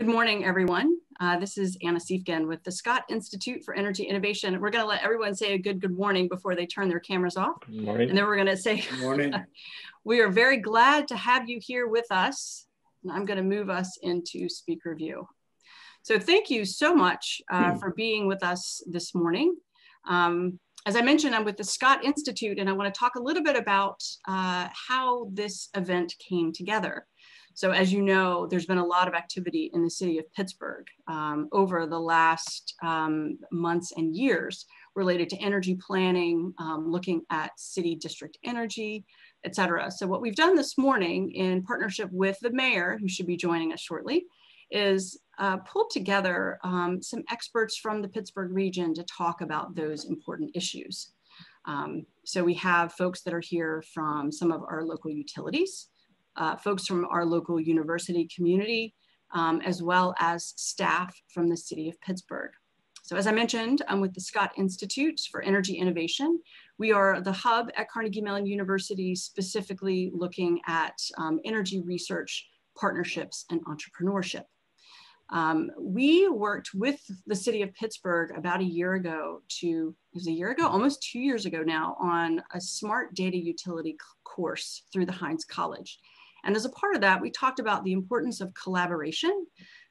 Good morning, everyone. Uh, this is Anna Siefken with the Scott Institute for Energy Innovation. We're going to let everyone say a good good morning before they turn their cameras off. Good morning. And then we're going to say, good morning. we are very glad to have you here with us. And I'm going to move us into speaker view. So thank you so much uh, hmm. for being with us this morning. Um, as I mentioned, I'm with the Scott Institute, and I want to talk a little bit about uh, how this event came together. So as you know, there's been a lot of activity in the city of Pittsburgh um, over the last um, months and years related to energy planning, um, looking at city district energy, et cetera. So what we've done this morning in partnership with the mayor, who should be joining us shortly, is uh, pulled together um, some experts from the Pittsburgh region to talk about those important issues. Um, so we have folks that are here from some of our local utilities, uh, folks from our local university community, um, as well as staff from the city of Pittsburgh. So as I mentioned, I'm with the Scott Institute for Energy Innovation. We are the hub at Carnegie Mellon University, specifically looking at um, energy research, partnerships, and entrepreneurship. Um, we worked with the city of Pittsburgh about a year ago to, it was a year ago, almost two years ago now, on a smart data utility course through the Heinz College. And as a part of that, we talked about the importance of collaboration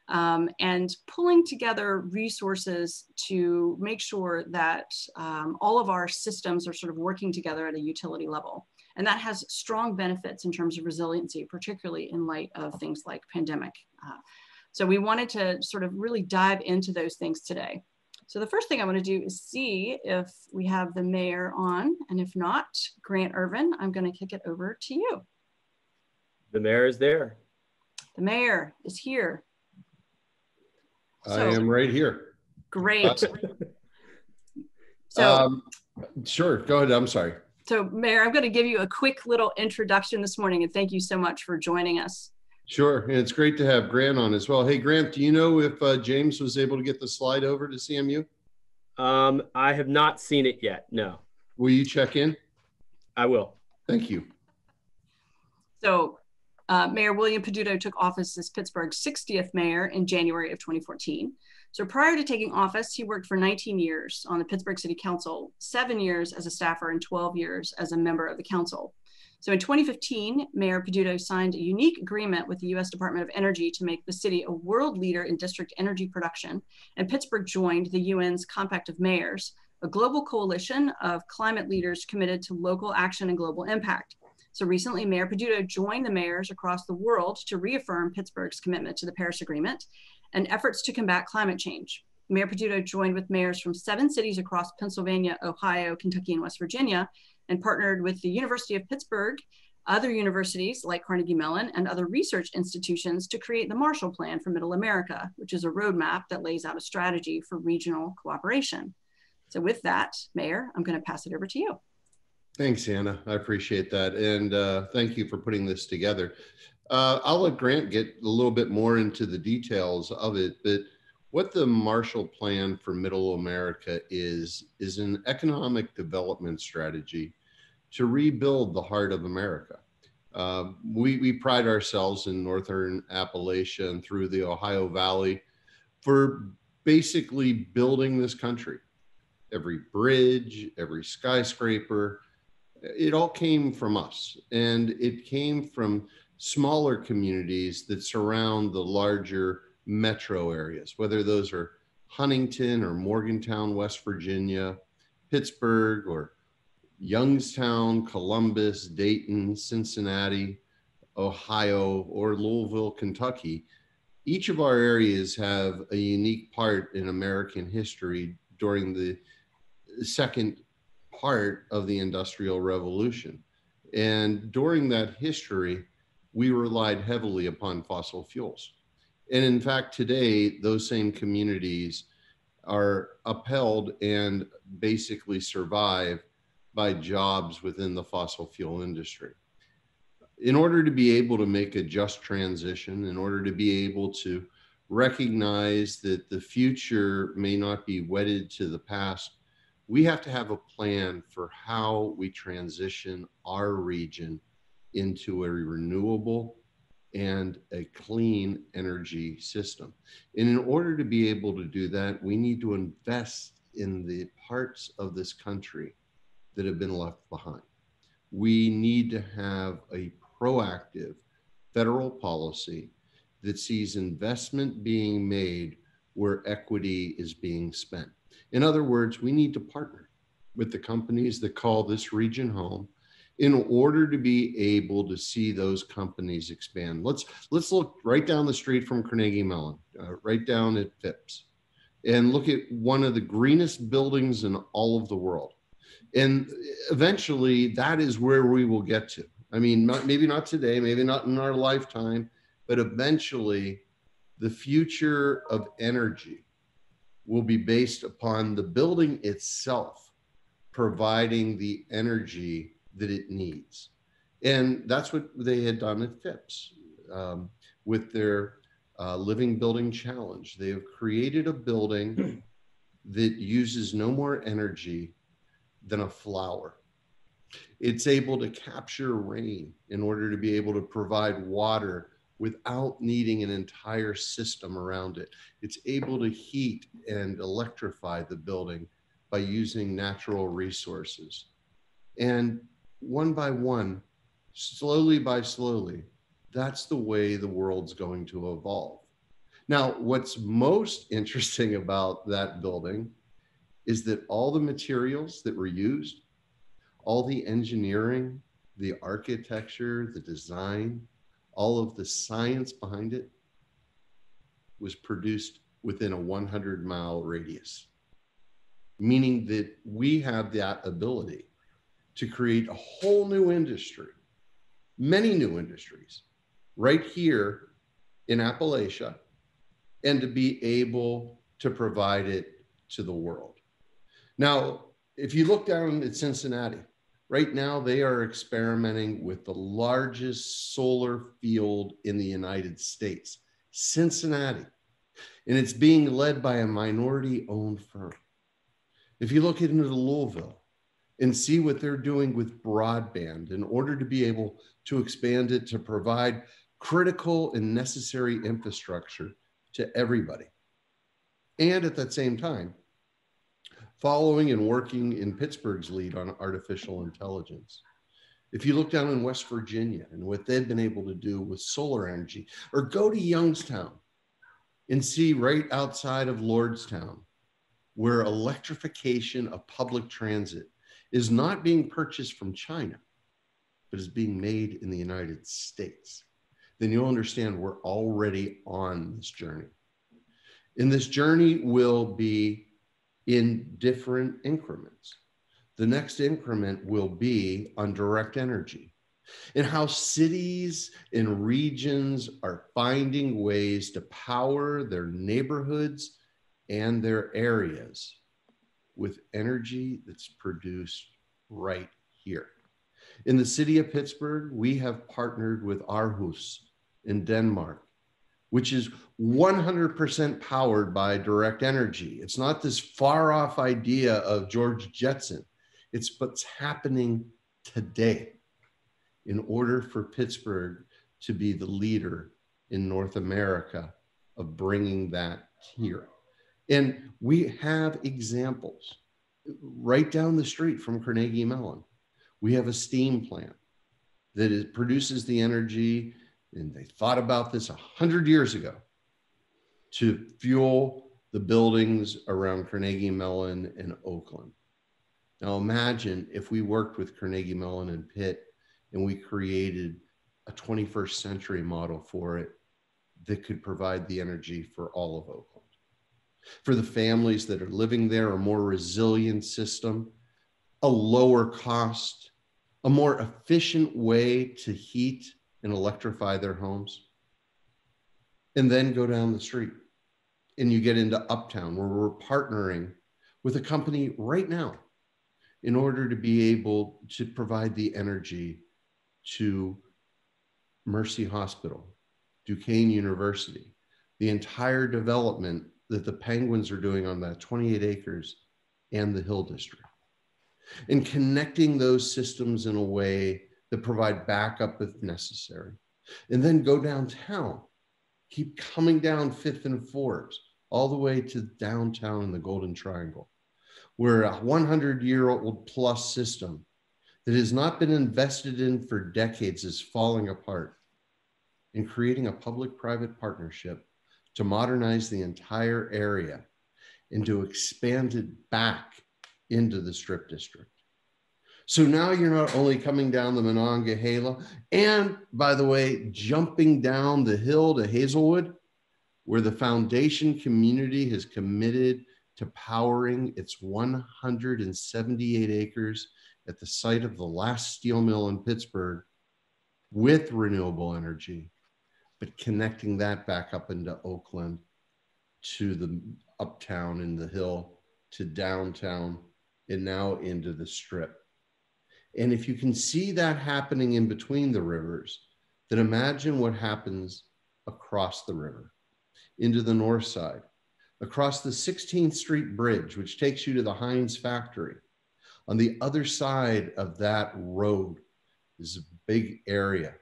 um, and pulling together resources to make sure that um, all of our systems are sort of working together at a utility level. And that has strong benefits in terms of resiliency, particularly in light of things like pandemic. Uh, so we wanted to sort of really dive into those things today. So the first thing I want to do is see if we have the mayor on, and if not, Grant Ervin, I'm going to kick it over to you. The mayor is there. The mayor is here. So, I am right here. Great. So, um, sure, go ahead. I'm sorry. So, Mayor, I'm going to give you a quick little introduction this morning, and thank you so much for joining us. Sure, and it's great to have Grant on as well. Hey, Grant, do you know if uh, James was able to get the slide over to CMU? Um, I have not seen it yet. No. Will you check in? I will. Thank you. So, uh, mayor William Peduto took office as Pittsburgh's 60th mayor in January of 2014. So prior to taking office, he worked for 19 years on the Pittsburgh City Council, seven years as a staffer and 12 years as a member of the council. So in 2015, Mayor Peduto signed a unique agreement with the US Department of Energy to make the city a world leader in district energy production, and Pittsburgh joined the UN's Compact of Mayors, a global coalition of climate leaders committed to local action and global impact. So recently, Mayor Peduto joined the mayors across the world to reaffirm Pittsburgh's commitment to the Paris Agreement and efforts to combat climate change. Mayor Peduto joined with mayors from seven cities across Pennsylvania, Ohio, Kentucky, and West Virginia, and partnered with the University of Pittsburgh, other universities like Carnegie Mellon, and other research institutions to create the Marshall Plan for Middle America, which is a roadmap that lays out a strategy for regional cooperation. So with that, Mayor, I'm going to pass it over to you. Thanks, Anna. I appreciate that. And uh, thank you for putting this together. Uh, I'll let Grant get a little bit more into the details of it, but what the Marshall Plan for Middle America is, is an economic development strategy to rebuild the heart of America. Uh, we, we pride ourselves in Northern Appalachia and through the Ohio Valley for basically building this country. Every bridge, every skyscraper, it all came from us and it came from smaller communities that surround the larger metro areas, whether those are Huntington or Morgantown, West Virginia, Pittsburgh or Youngstown, Columbus, Dayton, Cincinnati, Ohio, or Louisville, Kentucky. Each of our areas have a unique part in American history during the second part of the Industrial Revolution. And during that history, we relied heavily upon fossil fuels. And in fact, today, those same communities are upheld and basically survive by jobs within the fossil fuel industry. In order to be able to make a just transition, in order to be able to recognize that the future may not be wedded to the past, we have to have a plan for how we transition our region into a renewable, and a clean energy system. And in order to be able to do that, we need to invest in the parts of this country that have been left behind. We need to have a proactive federal policy that sees investment being made where equity is being spent. In other words, we need to partner with the companies that call this region home in order to be able to see those companies expand. Let's let's look right down the street from Carnegie Mellon, uh, right down at Phipps, and look at one of the greenest buildings in all of the world. And eventually, that is where we will get to. I mean, not, maybe not today, maybe not in our lifetime, but eventually, the future of energy will be based upon the building itself providing the energy that it needs. And that's what they had done at Phipps um, with their uh, Living Building Challenge. They have created a building that uses no more energy than a flower. It's able to capture rain in order to be able to provide water without needing an entire system around it. It's able to heat and electrify the building by using natural resources. And one by one, slowly by slowly, that's the way the world's going to evolve. Now, what's most interesting about that building is that all the materials that were used, all the engineering, the architecture, the design, all of the science behind it was produced within a 100 mile radius, meaning that we have that ability to create a whole new industry, many new industries right here in Appalachia, and to be able to provide it to the world. Now, if you look down at Cincinnati, right now they are experimenting with the largest solar field in the United States, Cincinnati. And it's being led by a minority owned firm. If you look into Louisville, and see what they're doing with broadband in order to be able to expand it to provide critical and necessary infrastructure to everybody. And at that same time, following and working in Pittsburgh's lead on artificial intelligence. If you look down in West Virginia and what they've been able to do with solar energy, or go to Youngstown and see right outside of Lordstown where electrification of public transit is not being purchased from China, but is being made in the United States, then you'll understand we're already on this journey. And this journey will be in different increments. The next increment will be on direct energy and how cities and regions are finding ways to power their neighborhoods and their areas with energy that's produced right here. In the city of Pittsburgh, we have partnered with Aarhus in Denmark, which is 100% powered by direct energy. It's not this far off idea of George Jetson, it's what's happening today in order for Pittsburgh to be the leader in North America of bringing that here. And we have examples right down the street from Carnegie Mellon. We have a steam plant that produces the energy, and they thought about this a hundred years ago to fuel the buildings around Carnegie Mellon and Oakland. Now imagine if we worked with Carnegie Mellon and Pitt and we created a 21st century model for it that could provide the energy for all of Oakland for the families that are living there, a more resilient system, a lower cost, a more efficient way to heat and electrify their homes. And then go down the street and you get into Uptown, where we're partnering with a company right now in order to be able to provide the energy to Mercy Hospital, Duquesne University, the entire development that the Penguins are doing on that 28 acres and the Hill District. And connecting those systems in a way that provide backup if necessary. and then go downtown. Keep coming down Fifth and Forbes all the way to downtown in the Golden Triangle, where a 100 year old plus system that has not been invested in for decades is falling apart. And creating a public private partnership to modernize the entire area and to expand it back into the strip district. So now you're not only coming down the Monongahela, and by the way, jumping down the hill to Hazelwood, where the foundation community has committed to powering its 178 acres at the site of the last steel mill in Pittsburgh with renewable energy, but connecting that back up into Oakland to the uptown in the hill to downtown and now into the strip. And if you can see that happening in between the rivers, then imagine what happens across the river into the north side, across the 16th Street Bridge, which takes you to the Heinz factory. On the other side of that road is a big area,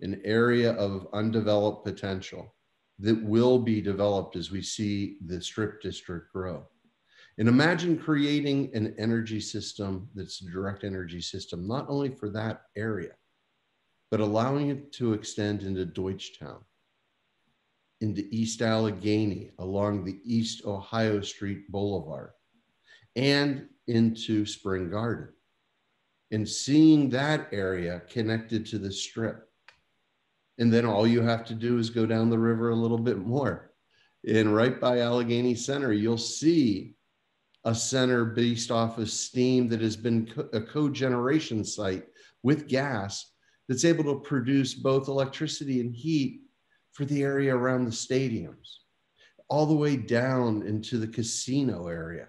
an area of undeveloped potential that will be developed as we see the strip district grow. And imagine creating an energy system that's a direct energy system, not only for that area, but allowing it to extend into Deutschtown, into East Allegheny along the East Ohio Street Boulevard and into Spring Garden. And seeing that area connected to the strip. And then all you have to do is go down the river a little bit more. And right by Allegheny Center, you'll see a center based off of steam that has been co- a cogeneration site with gas that's able to produce both electricity and heat for the area around the stadiums, all the way down into the casino area.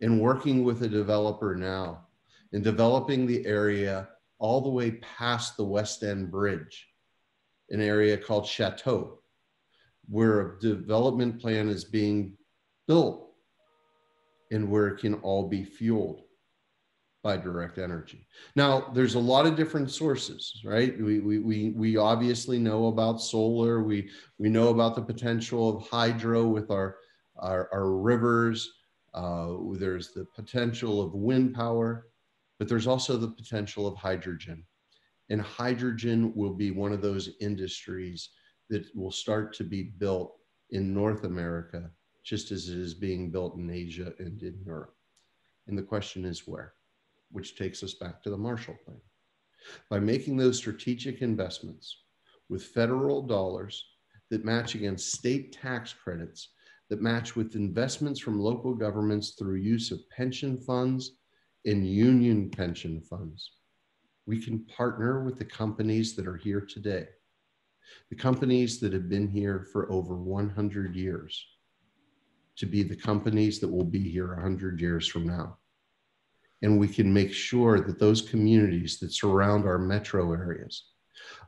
And working with a developer now and developing the area all the way past the West End Bridge, an area called Chateau, where a development plan is being built and where it can all be fueled by direct energy. Now, there's a lot of different sources, right? We, we, we, we obviously know about solar. We, we know about the potential of hydro with our, our, our rivers. Uh, there's the potential of wind power, but there's also the potential of hydrogen. And hydrogen will be one of those industries that will start to be built in North America, just as it is being built in Asia and in Europe. And the question is where? which takes us back to the Marshall Plan. By making those strategic investments with federal dollars that match against state tax credits, that match with investments from local governments through use of pension funds and union pension funds, we can partner with the companies that are here today, the companies that have been here for over 100 years, to be the companies that will be here 100 years from now. And we can make sure that those communities that surround our metro areas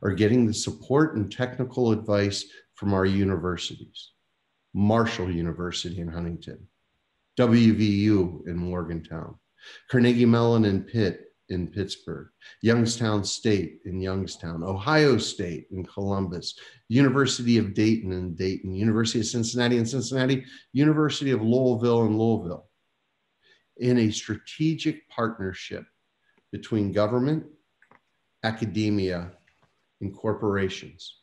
are getting the support and technical advice from our universities. Marshall University in Huntington, WVU in Morgantown, Carnegie Mellon and Pitt in Pittsburgh, Youngstown State in Youngstown, Ohio State in Columbus, University of Dayton in Dayton, University of Cincinnati in Cincinnati, University of Louisville in Louisville in a strategic partnership between government, academia, and corporations.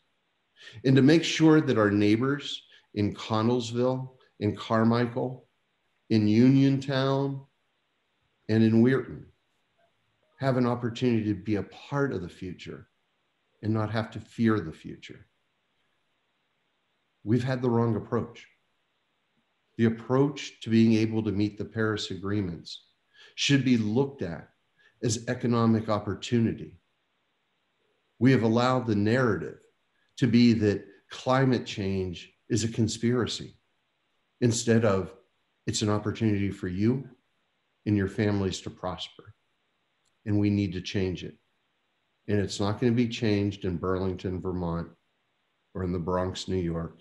And to make sure that our neighbors in Connellsville, in Carmichael, in Uniontown, and in Weirton have an opportunity to be a part of the future and not have to fear the future. We've had the wrong approach the approach to being able to meet the Paris agreements should be looked at as economic opportunity. We have allowed the narrative to be that climate change is a conspiracy instead of it's an opportunity for you and your families to prosper. And we need to change it. And it's not going to be changed in Burlington, Vermont, or in the Bronx, New York,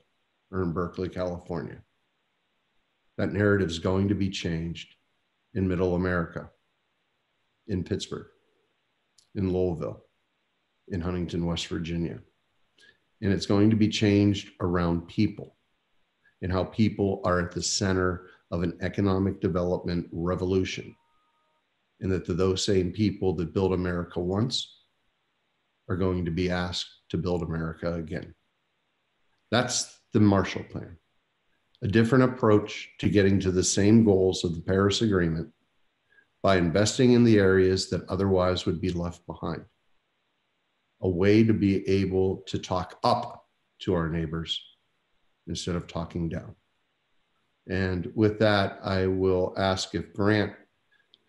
or in Berkeley, California. That narrative is going to be changed in middle America, in Pittsburgh, in Louisville, in Huntington, West Virginia. And it's going to be changed around people and how people are at the center of an economic development revolution. And that those same people that built America once are going to be asked to build America again. That's the Marshall Plan, a different approach to getting to the same goals of the Paris Agreement by investing in the areas that otherwise would be left behind. A way to be able to talk up to our neighbors instead of talking down. And with that, I will ask if Grant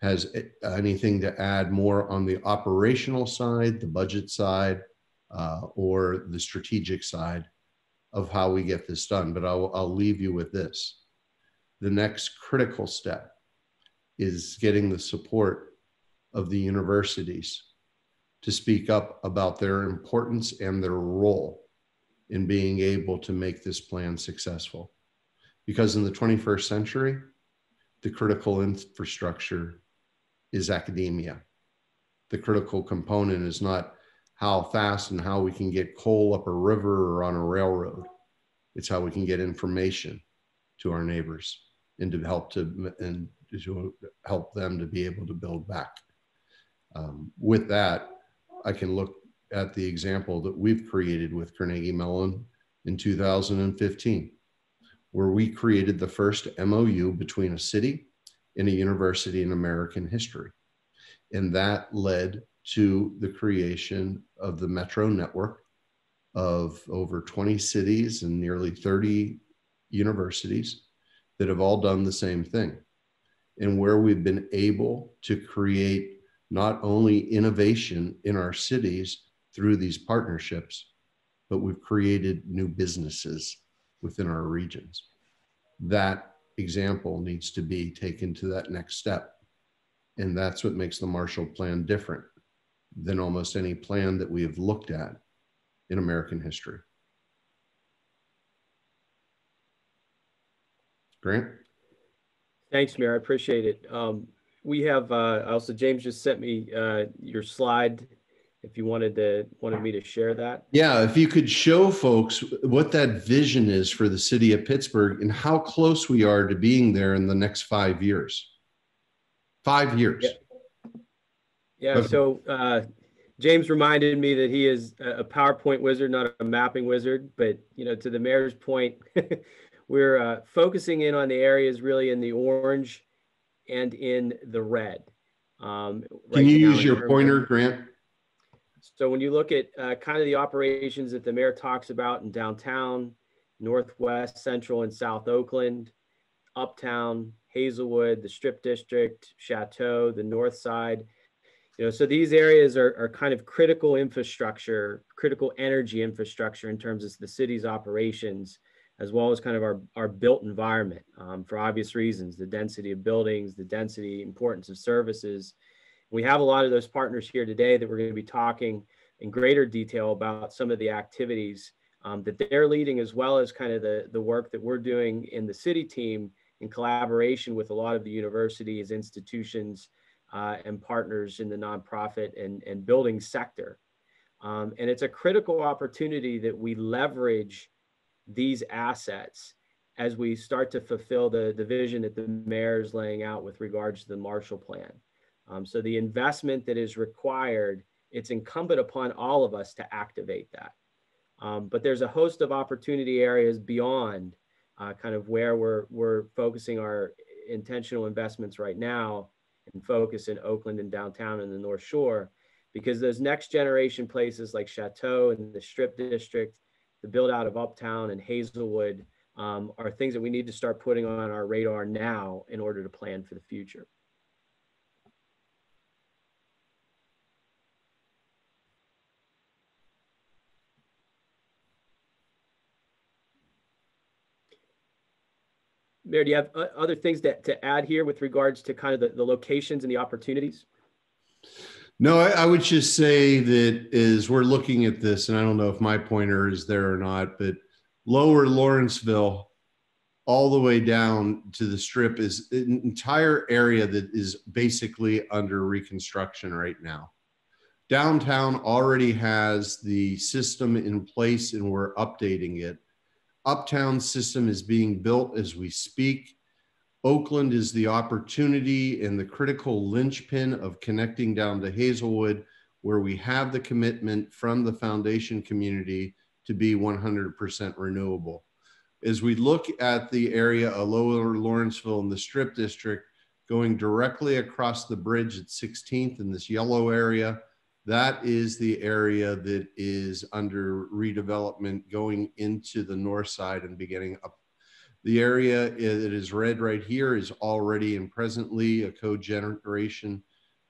has anything to add more on the operational side, the budget side, uh, or the strategic side of how we get this done. But I'll, I'll leave you with this. The next critical step is getting the support of the universities to speak up about their importance and their role in being able to make this plan successful. Because in the 21st century, the critical infrastructure is academia. The critical component is not how fast and how we can get coal up a river or on a railroad. It's how we can get information to our neighbors and to help to and to help them to be able to build back. Um, with that, I can look at the example that we've created with Carnegie Mellon in 2015, where we created the first MOU between a city and a university in American history. And that led to the creation of the Metro Network of over 20 cities and nearly 30 universities that have all done the same thing. And where we've been able to create not only innovation in our cities through these partnerships, but we've created new businesses within our regions. That example needs to be taken to that next step. And that's what makes the Marshall Plan different than almost any plan that we have looked at in American history. Grant? Thanks, Mayor. I appreciate it. Um, we have uh, also James just sent me uh, your slide. If you wanted to wanted me to share that. Yeah, if you could show folks what that vision is for the city of Pittsburgh and how close we are to being there in the next five years. Five years. Yeah. yeah so uh, James reminded me that he is a PowerPoint wizard, not a mapping wizard. But you know, to the mayor's point, we're uh, focusing in on the areas really in the orange and in the red. Um, right Can you use your pointer, Grant? So when you look at uh, kind of the operations that the mayor talks about in downtown, northwest, central, and south Oakland, uptown, Hazelwood, the Strip District, Chateau, the north side, you know, so these areas are, are kind of critical infrastructure, critical energy infrastructure in terms of the city's operations, as well as kind of our, our built environment um, for obvious reasons, the density of buildings, the density, importance of services. We have a lot of those partners here today that we're going to be talking in greater detail about some of the activities um, that they're leading, as well as kind of the, the work that we're doing in the city team in collaboration with a lot of the universities, institutions, uh, and partners in the nonprofit and, and building sector. Um, and it's a critical opportunity that we leverage these assets as we start to fulfill the, the vision that the mayor is laying out with regards to the Marshall Plan. Um, so the investment that is required, it's incumbent upon all of us to activate that. Um, but there's a host of opportunity areas beyond uh, kind of where we're, we're focusing our intentional investments right now and focus in Oakland and downtown and the North Shore, because those next generation places like Chateau and the Strip District, the build out of Uptown and Hazelwood um, are things that we need to start putting on our radar now in order to plan for the future. Mayor, do you have uh, other things that, to add here with regards to kind of the, the locations and the opportunities? No, I, I, would just say that as we're looking at this, and I don't know if my pointer is there or not, but lower Lawrenceville all the way down to the strip is an entire area that is basically under reconstruction right now. Downtown already has the system in place and we're updating it. Uptown system is being built as we speak. Oakland is the opportunity and the critical linchpin of connecting down to Hazelwood, where we have the commitment from the foundation community to be 100% renewable. As we look at the area of lower Lawrenceville and the Strip District, going directly across the bridge at 16th in this yellow area, that is the area that is under redevelopment going into the north side and beginning up. The area that is red right here is already and presently a cogeneration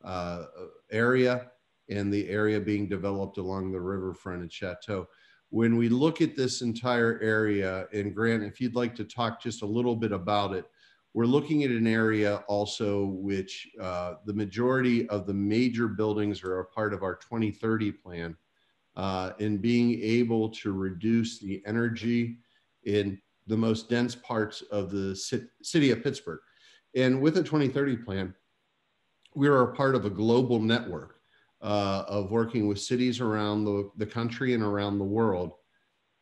uh, area and the area being developed along the riverfront at Chateau. When we look at this entire area, and Grant, if you'd like to talk just a little bit about it, we're looking at an area also which uh, the majority of the major buildings are a part of our 2030 plan uh, in being able to reduce the energy in the most dense parts of the city of Pittsburgh. And with the 2030 plan, we are a part of a global network uh, of working with cities around the, the country and around the world.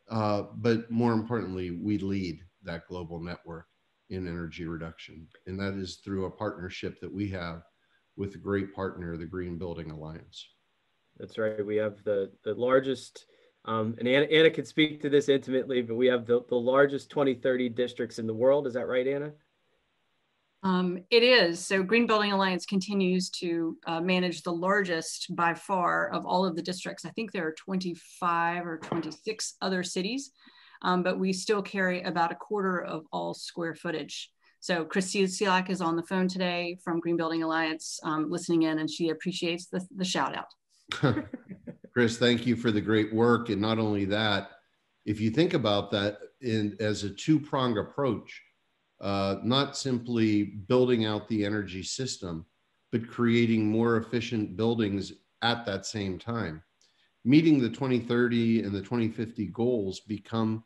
Uh, but more importantly, we lead that global network in energy reduction. And that is through a partnership that we have with a great partner, the Green Building Alliance. That's right. We have the, the largest, um, and Anna, Anna can speak to this intimately, but we have the, the largest 2030 districts in the world. Is that right, Anna? Um, it is. So Green Building Alliance continues to uh, manage the largest by far of all of the districts. I think there are 25 or 26 other cities um, but we still carry about a quarter of all square footage. So Christy Selak is on the phone today from Green Building Alliance um, listening in and she appreciates the, the shout out. Chris, thank you for the great work. And not only that, if you think about that in, as a two-pronged approach, uh, not simply building out the energy system, but creating more efficient buildings at that same time. Meeting the 2030 and the 2050 goals become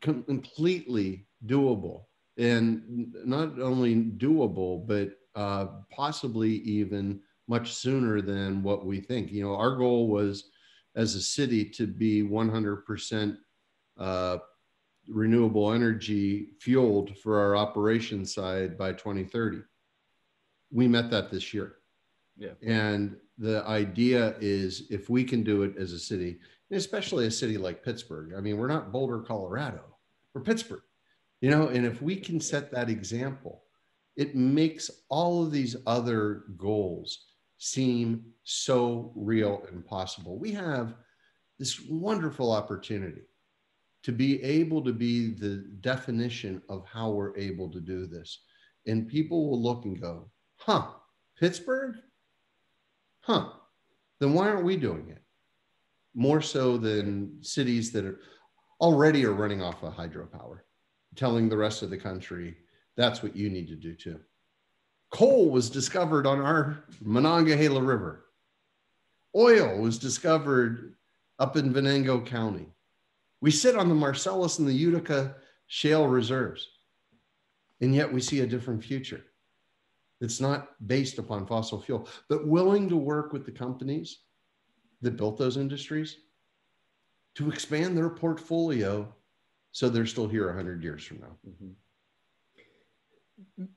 completely doable. And not only doable but uh, possibly even much sooner than what we think. You know our goal was as a city to be 100% uh, renewable energy fueled for our operation side by 2030 we met that this year. Yeah. And the idea is if we can do it as a city especially a city like Pittsburgh. I mean, we're not Boulder, Colorado, we're Pittsburgh, you know, and if we can set that example, it makes all of these other goals seem so real and possible. We have this wonderful opportunity to be able to be the definition of how we're able to do this. And people will look and go, huh, Pittsburgh? Huh, then why aren't we doing it? More so than cities that are already are running off of hydropower, telling the rest of the country that's what you need to do too. Coal was discovered on our Monongahela River. Oil was discovered up in Venango County. We sit on the Marcellus and the Utica shale reserves, and yet we see a different future. It's not based upon fossil fuel, but willing to work with the companies that built those industries to expand their portfolio so they're still here 100 years from now. Mm-hmm.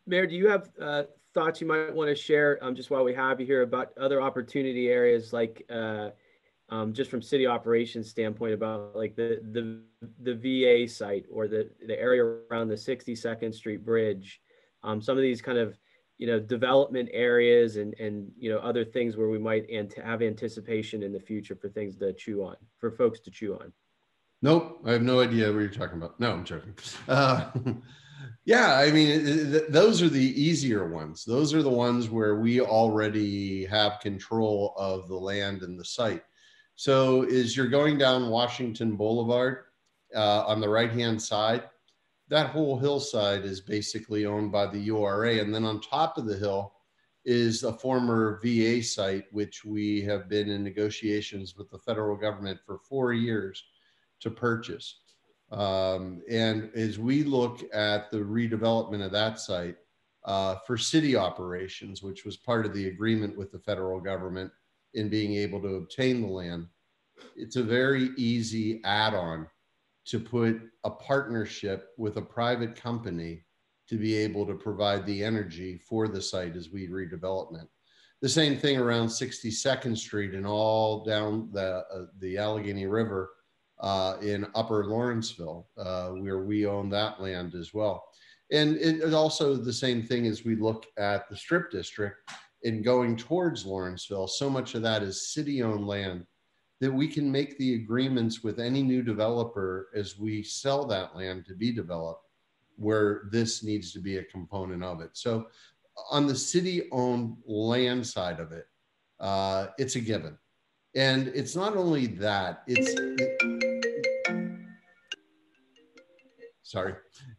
Mayor, do you have uh, thoughts you might want to share um, just while we have you here about other opportunity areas like uh, um, just from city operations standpoint about like the, the, the VA site or the, the area around the 62nd Street Bridge, um, some of these kind of you know development areas and and you know other things where we might ant- have anticipation in the future for things to chew on for folks to chew on. Nope. I have no idea what you're talking about. No i'm joking. Uh, yeah i mean it, it, those are the easier ones. Those are the ones where we already have control of the land and the site. So is you're going down washington boulevard uh, on the right hand side that whole hillside is basically owned by the URA. And then on top of the hill is a former VA site, which we have been in negotiations with the federal government for four years to purchase. Um, and as we look at the redevelopment of that site uh, for city operations, which was part of the agreement with the federal government, in being able to obtain the land, it's a very easy add on to put a partnership with a private company to be able to provide the energy for the site as we redevelopment. The same thing around 62nd Street and all down the, uh, the Allegheny River uh, in Upper Lawrenceville, uh, where we own that land as well. And it, it also the same thing as we look at the Strip District in going towards Lawrenceville. So much of that is city owned land that we can make the agreements with any new developer as we sell that land to be developed where this needs to be a component of it. So on the city owned land side of it, uh, it's a given. And it's not only that, it's, sorry,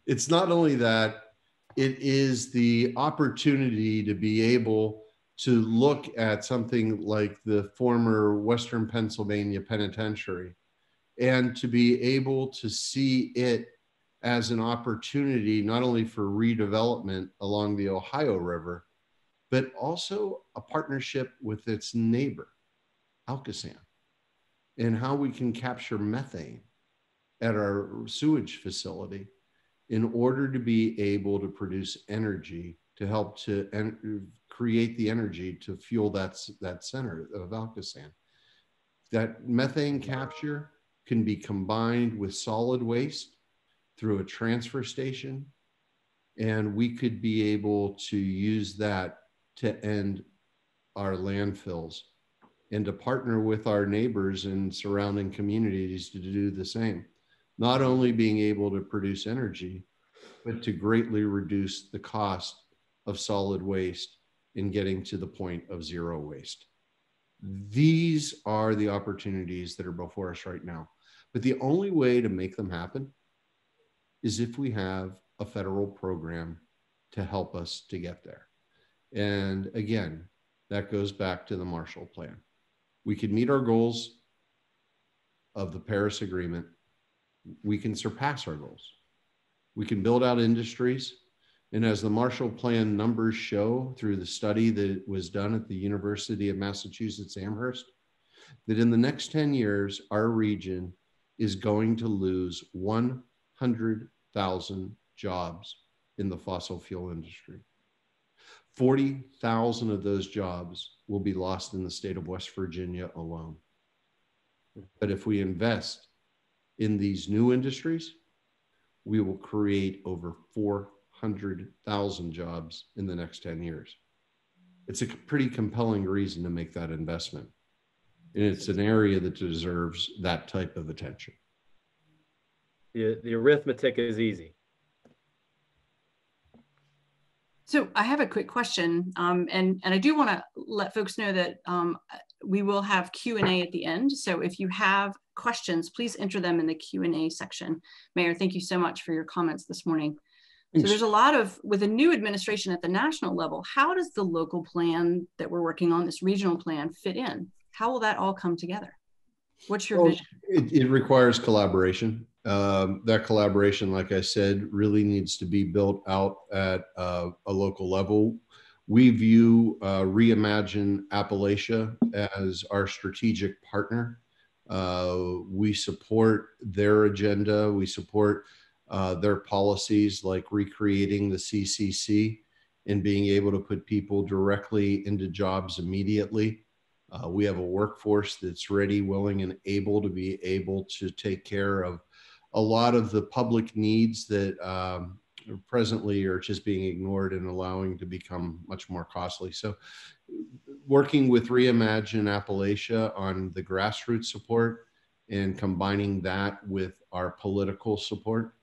it's not only that, it is the opportunity to be able to look at something like the former Western Pennsylvania Penitentiary and to be able to see it as an opportunity not only for redevelopment along the Ohio River, but also a partnership with its neighbor, Alcosan, and how we can capture methane at our sewage facility in order to be able to produce energy to help to create the energy to fuel that, that center of Alcosan. That methane capture can be combined with solid waste through a transfer station, and we could be able to use that to end our landfills and to partner with our neighbors and surrounding communities to do the same. Not only being able to produce energy, but to greatly reduce the cost of solid waste in getting to the point of zero waste. These are the opportunities that are before us right now. But the only way to make them happen is if we have a federal program to help us to get there. And again, that goes back to the Marshall Plan. We can meet our goals of the Paris Agreement. We can surpass our goals. We can build out industries and as the Marshall Plan numbers show through the study that was done at the University of Massachusetts Amherst, that in the next 10 years, our region is going to lose 100,000 jobs in the fossil fuel industry. 40,000 of those jobs will be lost in the state of West Virginia alone. But if we invest in these new industries, we will create over 4 100,000 jobs in the next 10 years. It's a pretty compelling reason to make that investment. And it's an area that deserves that type of attention. The, the arithmetic is easy. So I have a quick question, um, and and I do want to let folks know that um, we will have Q and A at the end. So if you have questions, please enter them in the Q and A section. Mayor, thank you so much for your comments this morning. So there's a lot of, with a new administration at the national level, how does the local plan that we're working on, this regional plan, fit in? How will that all come together? What's your well, vision? It, it, requires collaboration. Um, that collaboration, like I said, really needs to be built out at uh, a local level. We view uh, Reimagine Appalachia as our strategic partner. Uh, we support their agenda. We support uh, their policies like recreating the CCC and being able to put people directly into jobs immediately. Uh, we have a workforce that's ready, willing, and able to be able to take care of a lot of the public needs that um, presently are just being ignored and allowing to become much more costly. So, working with Reimagine Appalachia on the grassroots support and combining that with our political support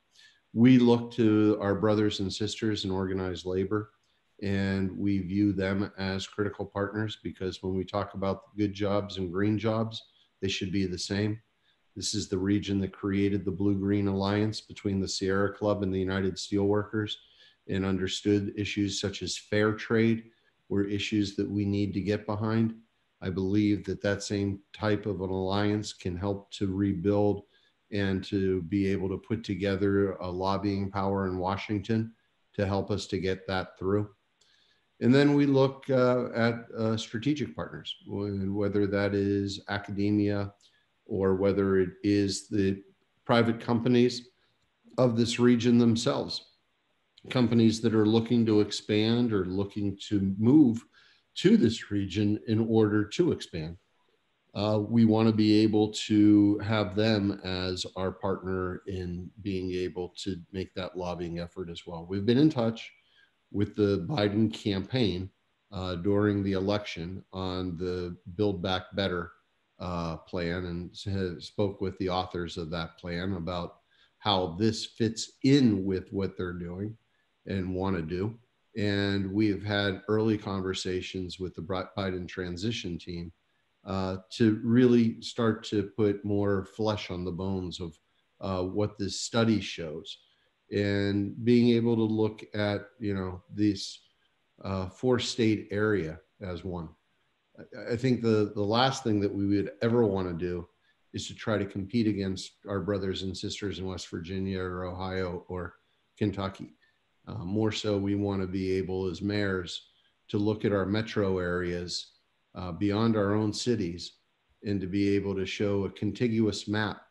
we look to our brothers and sisters in organized labor and we view them as critical partners because when we talk about good jobs and green jobs, they should be the same. This is the region that created the Blue Green Alliance between the Sierra Club and the United Steelworkers and understood issues such as fair trade were issues that we need to get behind. I believe that that same type of an alliance can help to rebuild and to be able to put together a lobbying power in Washington to help us to get that through. And then we look uh, at uh, strategic partners, whether that is academia or whether it is the private companies of this region themselves, companies that are looking to expand or looking to move to this region in order to expand. Uh, we want to be able to have them as our partner in being able to make that lobbying effort as well. We've been in touch with the Biden campaign uh, during the election on the Build Back Better uh, plan and spoke with the authors of that plan about how this fits in with what they're doing and want to do. And we've had early conversations with the Biden transition team uh, to really start to put more flesh on the bones of uh, what this study shows. And being able to look at you know this uh, four state area as one. I think the the last thing that we would ever want to do is to try to compete against our brothers and sisters in west virginia or ohio or kentucky. Uh, more so we want to be able as mayors to look at our metro areas uh, beyond our own cities and to be able to show a contiguous map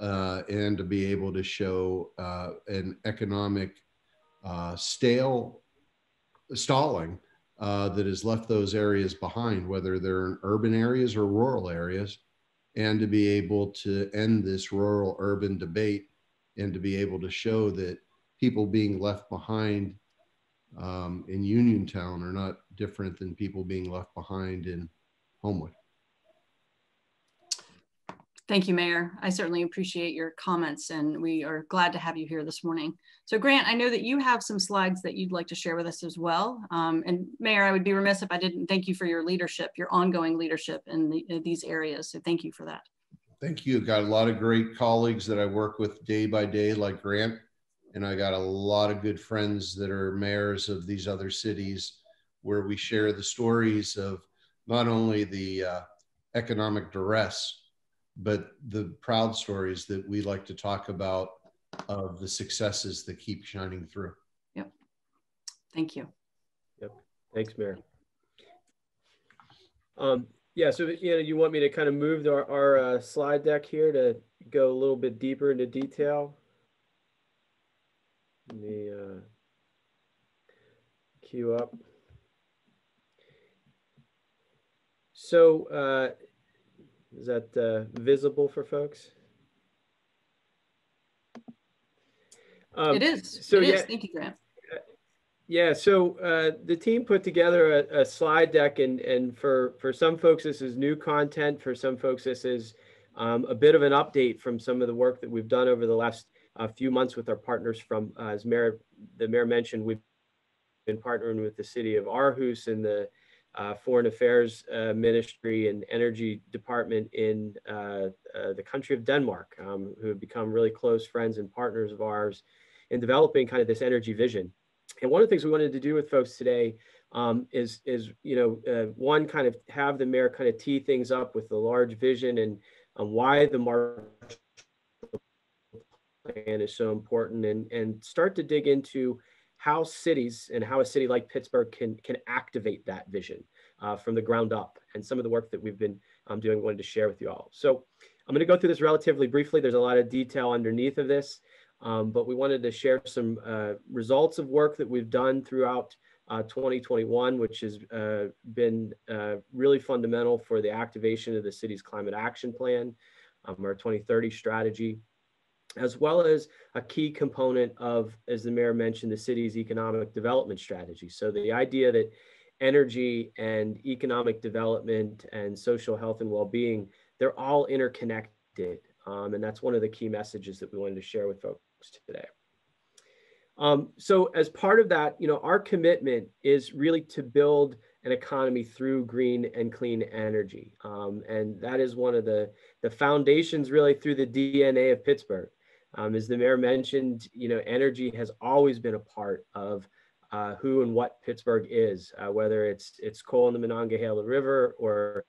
uh, and to be able to show uh, an economic uh, stale stalling uh, that has left those areas behind, whether they're in urban areas or rural areas, and to be able to end this rural urban debate and to be able to show that people being left behind um, in Uniontown are not different than people being left behind in Homewood. Thank you, Mayor. I certainly appreciate your comments and we are glad to have you here this morning. So Grant, I know that you have some slides that you'd like to share with us as well. Um, and Mayor, I would be remiss if I didn't thank you for your leadership, your ongoing leadership in, the, in these areas. So thank you for that. Thank you. Got a lot of great colleagues that I work with day by day, like Grant. And I got a lot of good friends that are mayors of these other cities where we share the stories of not only the uh, economic duress but the proud stories that we like to talk about of the successes that keep shining through. Yep. Thank you. Yep. Thanks, Mayor. Um, yeah, so you know, you want me to kind of move our, our uh, slide deck here to go a little bit deeper into detail. Let me uh, queue up. So uh, is that uh, visible for folks? Um, it is. So it yeah, is. Thank you, Grant. Yeah, so uh, the team put together a, a, slide deck, and and for for some folks this is new content. For some folks this is um, a bit of an update from some of the work that we've done over the last uh, few months with our partners. From uh, as Mayor the Mayor mentioned, we've been partnering with the city of Aarhus and the uh, Foreign Affairs uh, Ministry and Energy Department in uh, uh, the country of Denmark, um, who have become really close friends and partners of ours in developing kind of this energy vision. And one of the things we wanted to do with folks today um, is, is, you know, uh, one kind of have the mayor kind of tee things up with the large vision and um, why the Marshall Plan is so important and, and start to dig into how cities and how a city like Pittsburgh can, can activate that vision uh, from the ground up and some of the work that we've been um, doing, wanted to share with you all. So I'm gonna go through this relatively briefly. There's a lot of detail underneath of this, um, but we wanted to share some uh, results of work that we've done throughout uh, 2021, which has uh, been uh, really fundamental for the activation of the city's climate action plan, um, our 2030 strategy, as well as a key component of, as the mayor mentioned, the city's economic development strategy. So the idea that energy and economic development and social health and well-being, they're all interconnected. Um, and that's one of the key messages that we wanted to share with folks today. Um, so as part of that, you know, our commitment is really to build an economy through green and clean energy. Um, and that is one of the, the foundations really through the DNA of Pittsburgh. Um, as the mayor mentioned, you know, energy has always been a part of uh, who and what Pittsburgh is, uh, whether it's it's coal in the Monongahela River or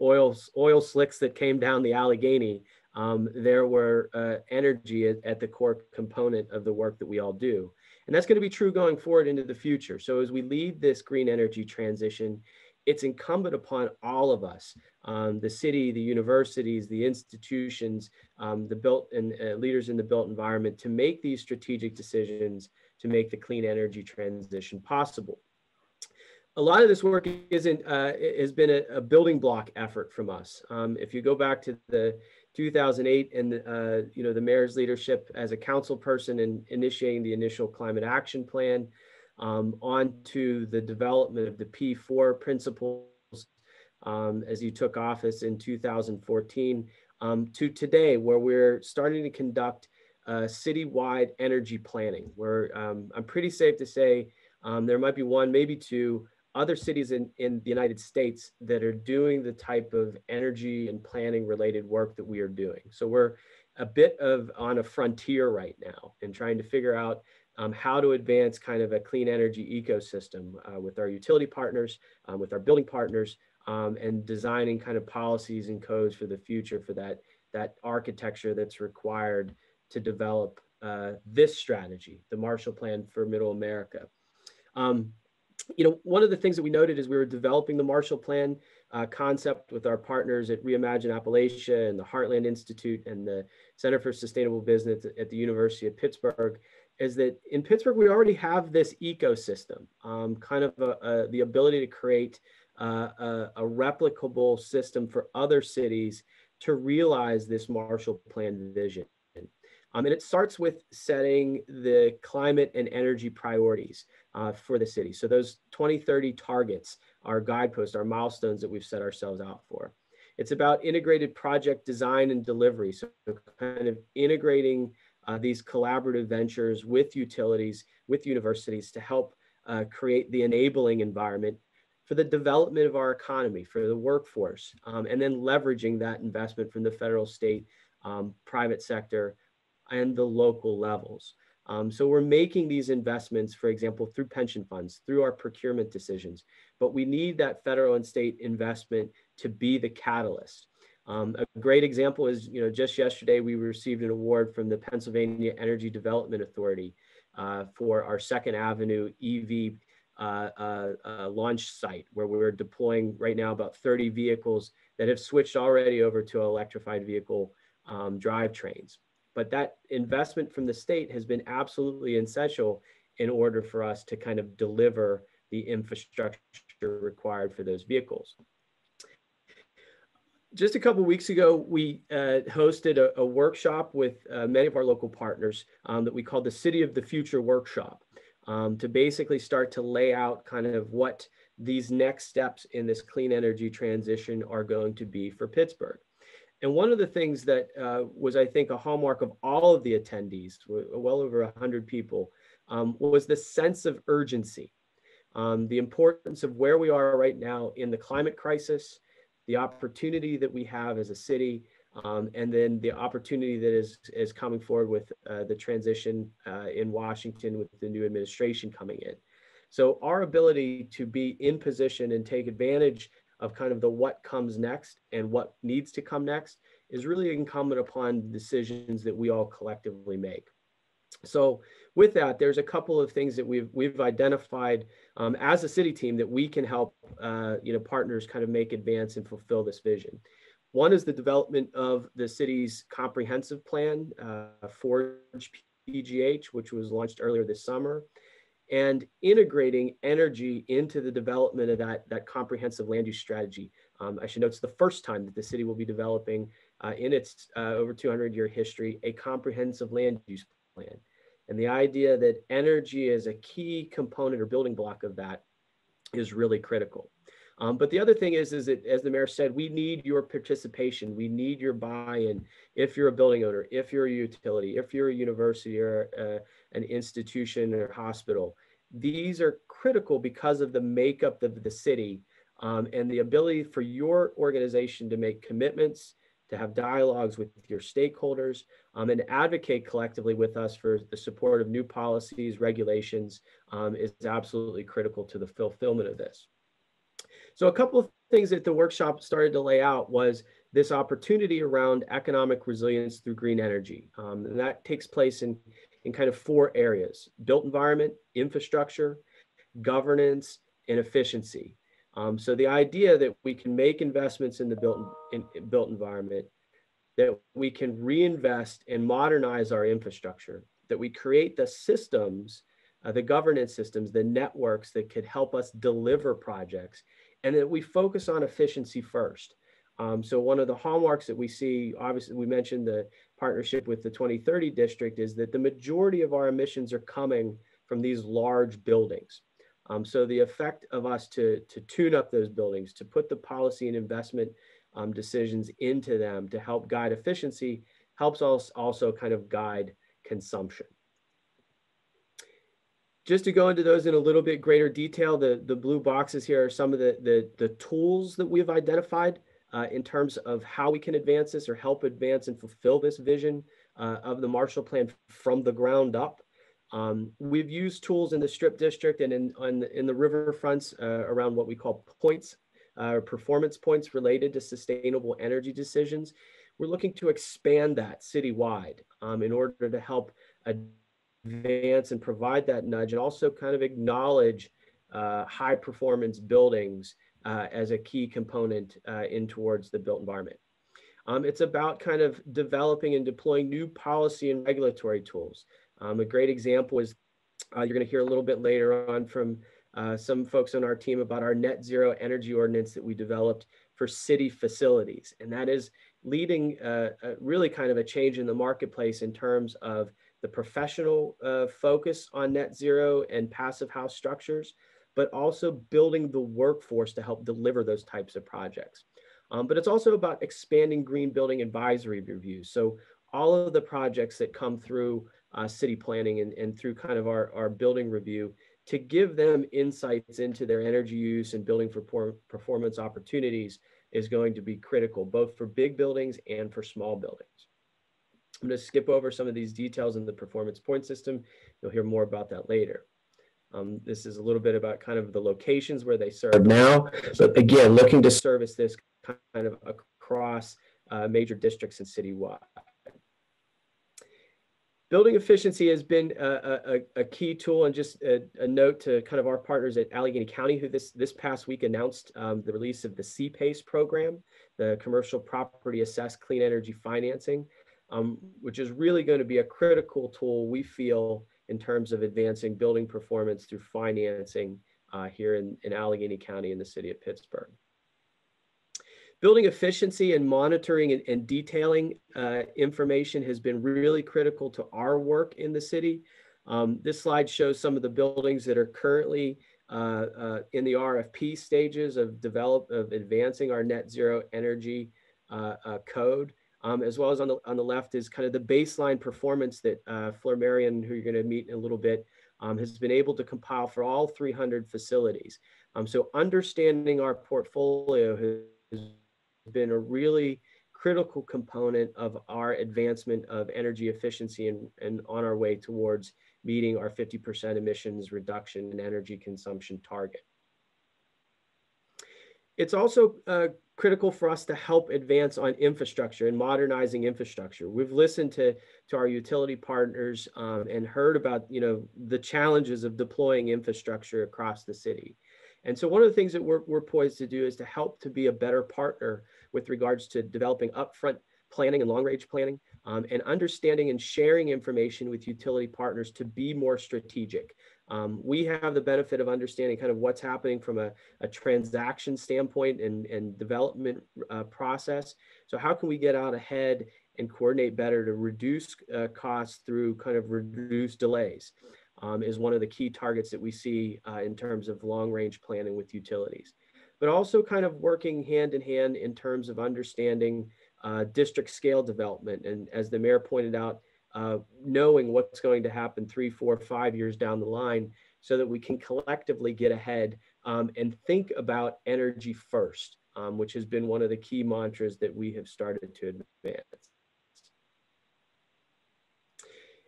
oil oil slicks that came down the Allegheny. Um, there were uh, energy at, at, the core component of the work that we all do. And that's going to be true going forward into the future. So as we lead this green energy transition, it's incumbent upon all of us, um, the city, the universities, the institutions, um, the built and uh, leaders in the built environment to make these strategic decisions to make the clean energy transition possible. A lot of this work isn't uh, has been a, a, building block effort from us. Um, if you go back to the 2008 and uh, you know the mayor's leadership as a council person in initiating the initial climate action plan, um, on to the development of the P4 principles um, as you took office in 2014 um, to today, where we're starting to conduct uh, citywide energy planning, where um, I'm pretty safe to say um, there might be one, maybe two other cities in, in the United States that are doing the type of energy and planning related work that we are doing. So we're a bit of on a frontier right now and trying to figure out um, how to advance kind of a clean energy ecosystem uh, with our utility partners, um, with our building partners, um, and designing kind of policies and codes for the future for that, that architecture that's required to develop uh, this strategy, the Marshall Plan for Middle America. Um, you know, one of the things that we noted as we were developing the Marshall Plan uh, concept with our partners at Reimagine Appalachia and the Heartland Institute and the Center for Sustainable Business at the University of Pittsburgh is that in Pittsburgh, we already have this ecosystem, um, kind of a, a, the ability to create uh, a, a, replicable system for other cities to realize this Marshall Plan vision. Um, and it starts with setting the climate and energy priorities uh, for the city. So those 2030 targets are guideposts, are milestones that we've set ourselves out for. It's about integrated project design and delivery. So kind of integrating uh, these collaborative ventures with utilities, with universities to help uh, create the enabling environment for the development of our economy, for the workforce, um, and then leveraging that investment from the federal, state, um, private sector, and the local levels. Um, so we're making these investments, for example, through pension funds, through our procurement decisions, but we need that federal and state investment to be the catalyst. Um, a great example is, you know, just yesterday we received an award from the Pennsylvania Energy Development Authority uh, for our Second Avenue EV uh, uh, uh, launch site, where we're deploying right now about 30 vehicles that have switched already over to electrified vehicle um, drivetrains. But that investment from the state has been absolutely essential in order for us to kind of deliver the infrastructure required for those vehicles just a couple weeks ago, we uh, hosted a, a, workshop with uh, many of our local partners um, that we called the City of the Future Workshop um, to basically start to lay out kind of what these next steps in this clean energy transition are going to be for Pittsburgh. And one of the things that uh, was, I think, a hallmark of all of the attendees, well over 100 people, um, was the sense of urgency, um, the importance of where we are right now in the climate crisis, the opportunity that we have as a city, um, and then the opportunity that is is coming forward with uh, the transition uh, in Washington with the new administration coming in. So our ability to be in position and take advantage of kind of the what comes next and what needs to come next is really incumbent upon decisions that we all collectively make. So with that, there's a couple of things that we've we've identified um, as a city team that we can help uh, you know partners kind of make advance and fulfill this vision. One is the development of the city's comprehensive plan, uh, Forge PGH, which was launched earlier this summer, and integrating energy into the development of that, that comprehensive land use strategy. Um, I should note it's the first time that the city will be developing uh, in its uh, over 200 year history a comprehensive land use plan. And the idea that energy is a key component or building block of that is really critical. Um, but the other thing is, is that as the mayor said, we need your participation. We need your buy-in. If you're a building owner, if you're a utility, if you're a university or uh, an institution or hospital, these are critical because of the makeup of the city um, and the ability for your organization to make commitments to have dialogues with your stakeholders, um, and advocate collectively with us for the support of new policies, regulations um, is absolutely critical to the fulfillment of this. So a couple of things that the workshop started to lay out was this opportunity around economic resilience through green energy. Um, and that takes place in, in kind of four areas, built environment, infrastructure, governance, and efficiency. Um, so the idea that we can make investments in the built, in, built environment, that we can reinvest and modernize our infrastructure, that we create the systems, uh, the governance systems, the networks that could help us deliver projects, and that we focus on efficiency first. Um, so one of the hallmarks that we see, obviously we mentioned the partnership with the 2030 district is that the majority of our emissions are coming from these large buildings. Um, so the effect of us to, to tune up those buildings, to put the policy and investment um, decisions into them to help guide efficiency helps us also kind of guide consumption. Just to go into those in a little bit greater detail, the, the blue boxes here are some of the, the, the tools that we've identified uh, in terms of how we can advance this or help advance and fulfill this vision uh, of the Marshall Plan from the ground up. Um, we've used tools in the Strip District and in, on, in the riverfronts uh, around what we call points, uh, performance points related to sustainable energy decisions. We're looking to expand that citywide um, in order to help advance and provide that nudge and also kind of acknowledge uh, high performance buildings uh, as a key component uh, in towards the built environment. Um, it's about kind of developing and deploying new policy and regulatory tools. Um, a great example is uh, you're going to hear a little bit later on from uh, some folks on our team about our net zero energy ordinance that we developed for city facilities. And that is leading uh, really kind of a change in the marketplace in terms of the professional uh, focus on net zero and passive house structures, but also building the workforce to help deliver those types of projects. Um, but it's also about expanding green building advisory reviews. So all of the projects that come through uh, city planning and, and through kind of our, our building review to give them insights into their energy use and building for performance opportunities is going to be critical, both for big buildings and for small buildings. I'm going to skip over some of these details in the performance point system. You'll hear more about that later. Um, this is a little bit about kind of the locations where they serve now. But again, looking to service this kind of across uh, major districts and citywide. Building efficiency has been a, a, a key tool and just a, a, note to kind of our partners at Allegheny County who this, this past week announced um, the release of the CPACE program, the Commercial Property Assessed Clean Energy Financing, um, which is really going to be a critical tool we feel in terms of advancing building performance through financing uh, here in, in Allegheny County in the city of Pittsburgh. Building efficiency and monitoring and, and detailing uh, information has been really critical to our work in the city. Um, this slide shows some of the buildings that are currently uh, uh, in the RFP stages of develop of advancing our net zero energy uh, uh, code. Um, as well as on the, on the left is kind of the baseline performance that uh, Flore Marion, who you're going to meet in a little bit, um, has been able to compile for all 300 facilities. Um, so understanding our portfolio has been a really critical component of our advancement of energy efficiency and, and on our way towards meeting our 50% emissions reduction in energy consumption target. It's also uh, critical for us to help advance on infrastructure and modernizing infrastructure. We've listened to, to our utility partners um, and heard about you know, the challenges of deploying infrastructure across the city. And so one of the things that we're, we're poised to do is to help to be a better partner with regards to developing upfront planning and long range planning um, and understanding and sharing information with utility partners to be more strategic. Um, we have the benefit of understanding kind of what's happening from a, a transaction standpoint and, and development uh, process. So how can we get out ahead and coordinate better to reduce uh, costs through kind of reduce delays? Um, is one of the key targets that we see uh, in terms of long range planning with utilities. But also kind of working hand in hand in terms of understanding uh, district scale development. And as the mayor pointed out, uh, knowing what's going to happen three, four, five years down the line so that we can collectively get ahead um, and think about energy first, um, which has been one of the key mantras that we have started to advance.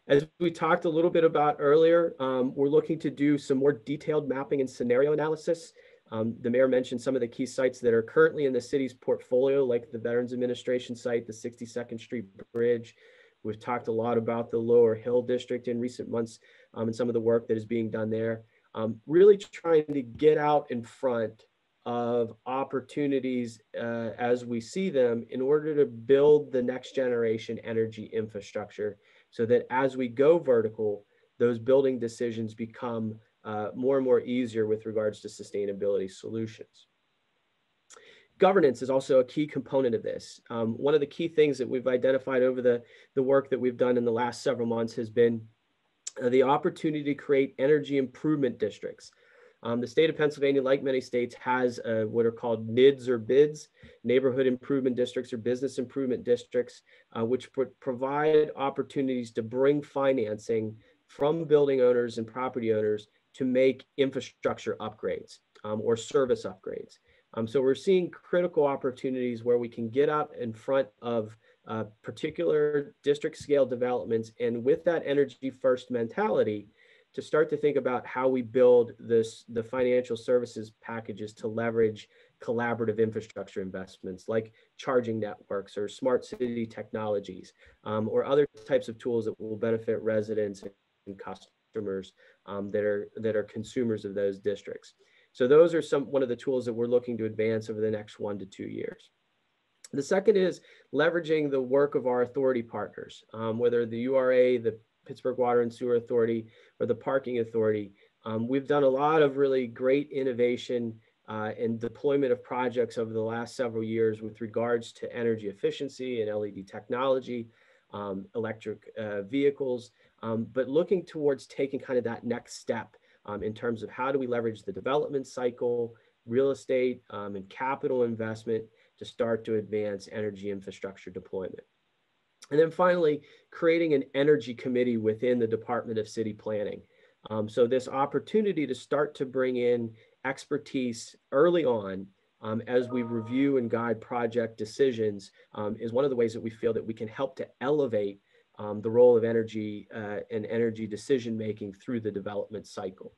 As we talked a little bit about earlier, um, we're looking to do some more detailed mapping and scenario analysis. Um, the mayor mentioned some of the key sites that are currently in the city's portfolio, like the Veterans Administration site, the 62nd Street Bridge. We've talked a lot about the Lower Hill District in recent months um, and some of the work that is being done there. Um, really trying to get out in front of opportunities uh, as we see them in order to build the next generation energy infrastructure so that as we go vertical, those building decisions become uh, more and more easier with regards to sustainability solutions. Governance is also a key component of this. Um, one of the key things that we've identified over the, the work that we've done in the last several months has been uh, the opportunity to create energy improvement districts. Um, the state of Pennsylvania, like many states, has uh, what are called NIDs or BIDs, neighborhood improvement districts or business improvement districts, uh, which pro provide opportunities to bring financing from building owners and property owners to make infrastructure upgrades um, or service upgrades. Um, so we're seeing critical opportunities where we can get out in front of uh, particular district scale developments and with that energy first mentality, to start to think about how we build this the financial services packages to leverage collaborative infrastructure investments like charging networks or smart city technologies um, or other types of tools that will benefit residents and customers um, that are that are consumers of those districts. So those are some one of the tools that we're looking to advance over the next one to two years. The second is leveraging the work of our authority partners, um, whether the URA, the Pittsburgh Water and Sewer Authority or the Parking Authority. Um, we've done a lot of really great innovation uh, and deployment of projects over the last several years with regards to energy efficiency and LED technology, um, electric uh, vehicles, um, but looking towards taking kind of that next step um, in terms of how do we leverage the development cycle, real estate um, and capital investment to start to advance energy infrastructure deployment. And then finally, creating an energy committee within the Department of City Planning. Um, so this opportunity to start to bring in expertise early on um, as we review and guide project decisions um, is one of the ways that we feel that we can help to elevate um, the role of energy uh, and energy decision making through the development cycle.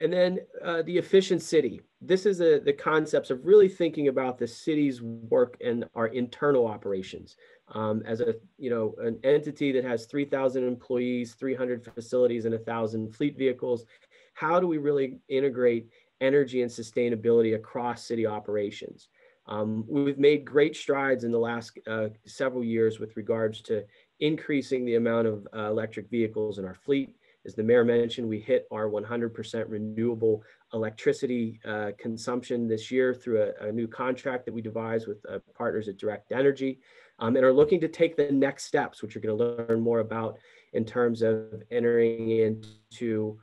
And then uh, the efficient city. This is a, the concepts of really thinking about the city's work and our internal operations. Um, as a, you know, an entity that has 3,000 employees, 300 facilities, and 1,000 fleet vehicles, how do we really integrate energy and sustainability across city operations? Um, we've made great strides in the last uh, several years with regards to increasing the amount of uh, electric vehicles in our fleet as the mayor mentioned, we hit our 100% renewable electricity uh, consumption this year through a, a, new contract that we devised with uh, partners at Direct Energy um, and are looking to take the next steps, which you're going to learn more about in terms of entering into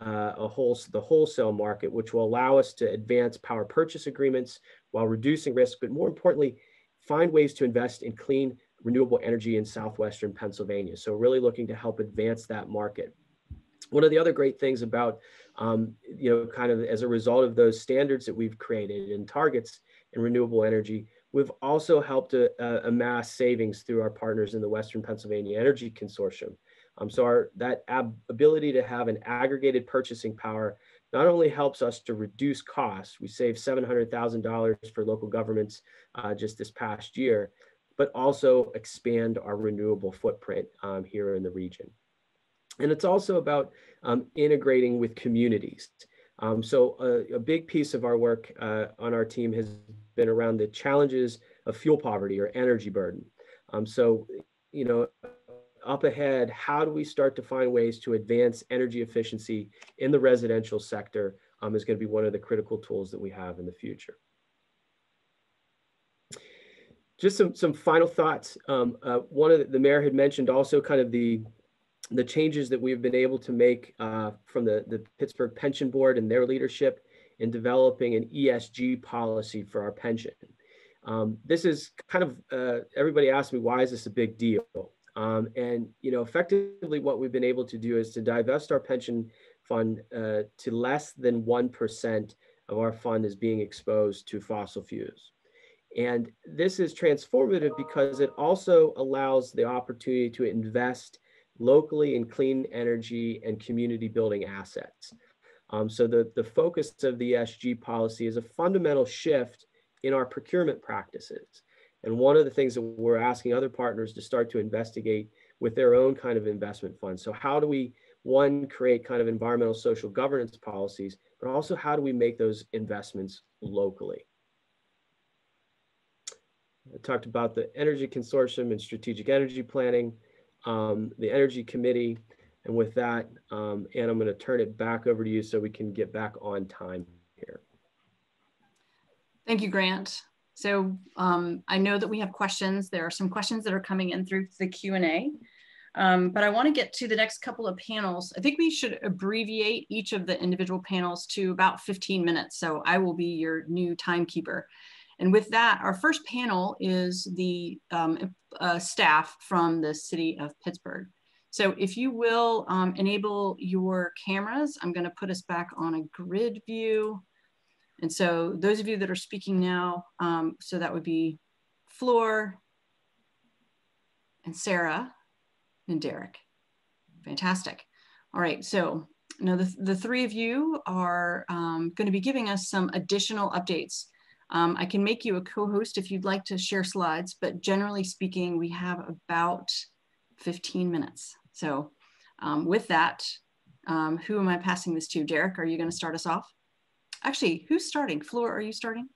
uh, a whole, the wholesale market, which will allow us to advance power purchase agreements while reducing risk, but more importantly, find ways to invest in clean renewable energy in southwestern Pennsylvania. So really looking to help advance that market. One of the other great things about, um, you know, kind of as a result of those standards that we've created and targets in renewable energy, we've also helped to uh, amass savings through our partners in the Western Pennsylvania Energy Consortium. Um, so our, that ability to have an aggregated purchasing power not only helps us to reduce costs, we saved $700,000 for local governments uh, just this past year, but also expand our renewable footprint um, here in the region. And it's also about um, integrating with communities. Um, so a, a, big piece of our work uh, on our team has been around the challenges of fuel poverty or energy burden. Um, so, you know, up ahead, how do we start to find ways to advance energy efficiency in the residential sector um, is going to be one of the critical tools that we have in the future. Just some, some final thoughts. Um, uh, one of the, the mayor had mentioned also kind of the the changes that we've been able to make uh, from the, the Pittsburgh Pension Board and their leadership in developing an ESG policy for our pension. Um, this is kind of, uh, everybody asked me, why is this a big deal? Um, and, you know, effectively what we've been able to do is to divest our pension fund uh, to less than 1% of our fund is being exposed to fossil fuels. And this is transformative because it also allows the opportunity to invest locally in clean energy and community building assets. Um, so the, the focus of the ESG policy is a fundamental shift in our procurement practices. And one of the things that we're asking other partners to start to investigate with their own kind of investment funds. So how do we, one, create kind of environmental social governance policies, but also how do we make those investments locally? I talked about the Energy Consortium and Strategic Energy Planning, um, the Energy Committee, and with that, um, Anne, I'm going to turn it back over to you so we can get back on time here. Thank you, Grant. So um, I know that we have questions. There are some questions that are coming in through the Q&A. Um, but I want to get to the next couple of panels. I think we should abbreviate each of the individual panels to about 15 minutes. So I will be your new timekeeper. And with that, our first panel is the um, uh, staff from the city of Pittsburgh. So if you will um, enable your cameras, I'm gonna put us back on a grid view. And so those of you that are speaking now, um, so that would be Flore and Sarah and Derek. Fantastic. All right, so now the, the three of you are um, gonna be giving us some additional updates um, I can make you a co-host if you'd like to share slides, but generally speaking, we have about 15 minutes. So um, with that, um, who am I passing this to? Derek, are you gonna start us off? Actually, who's starting? Flore, are you starting?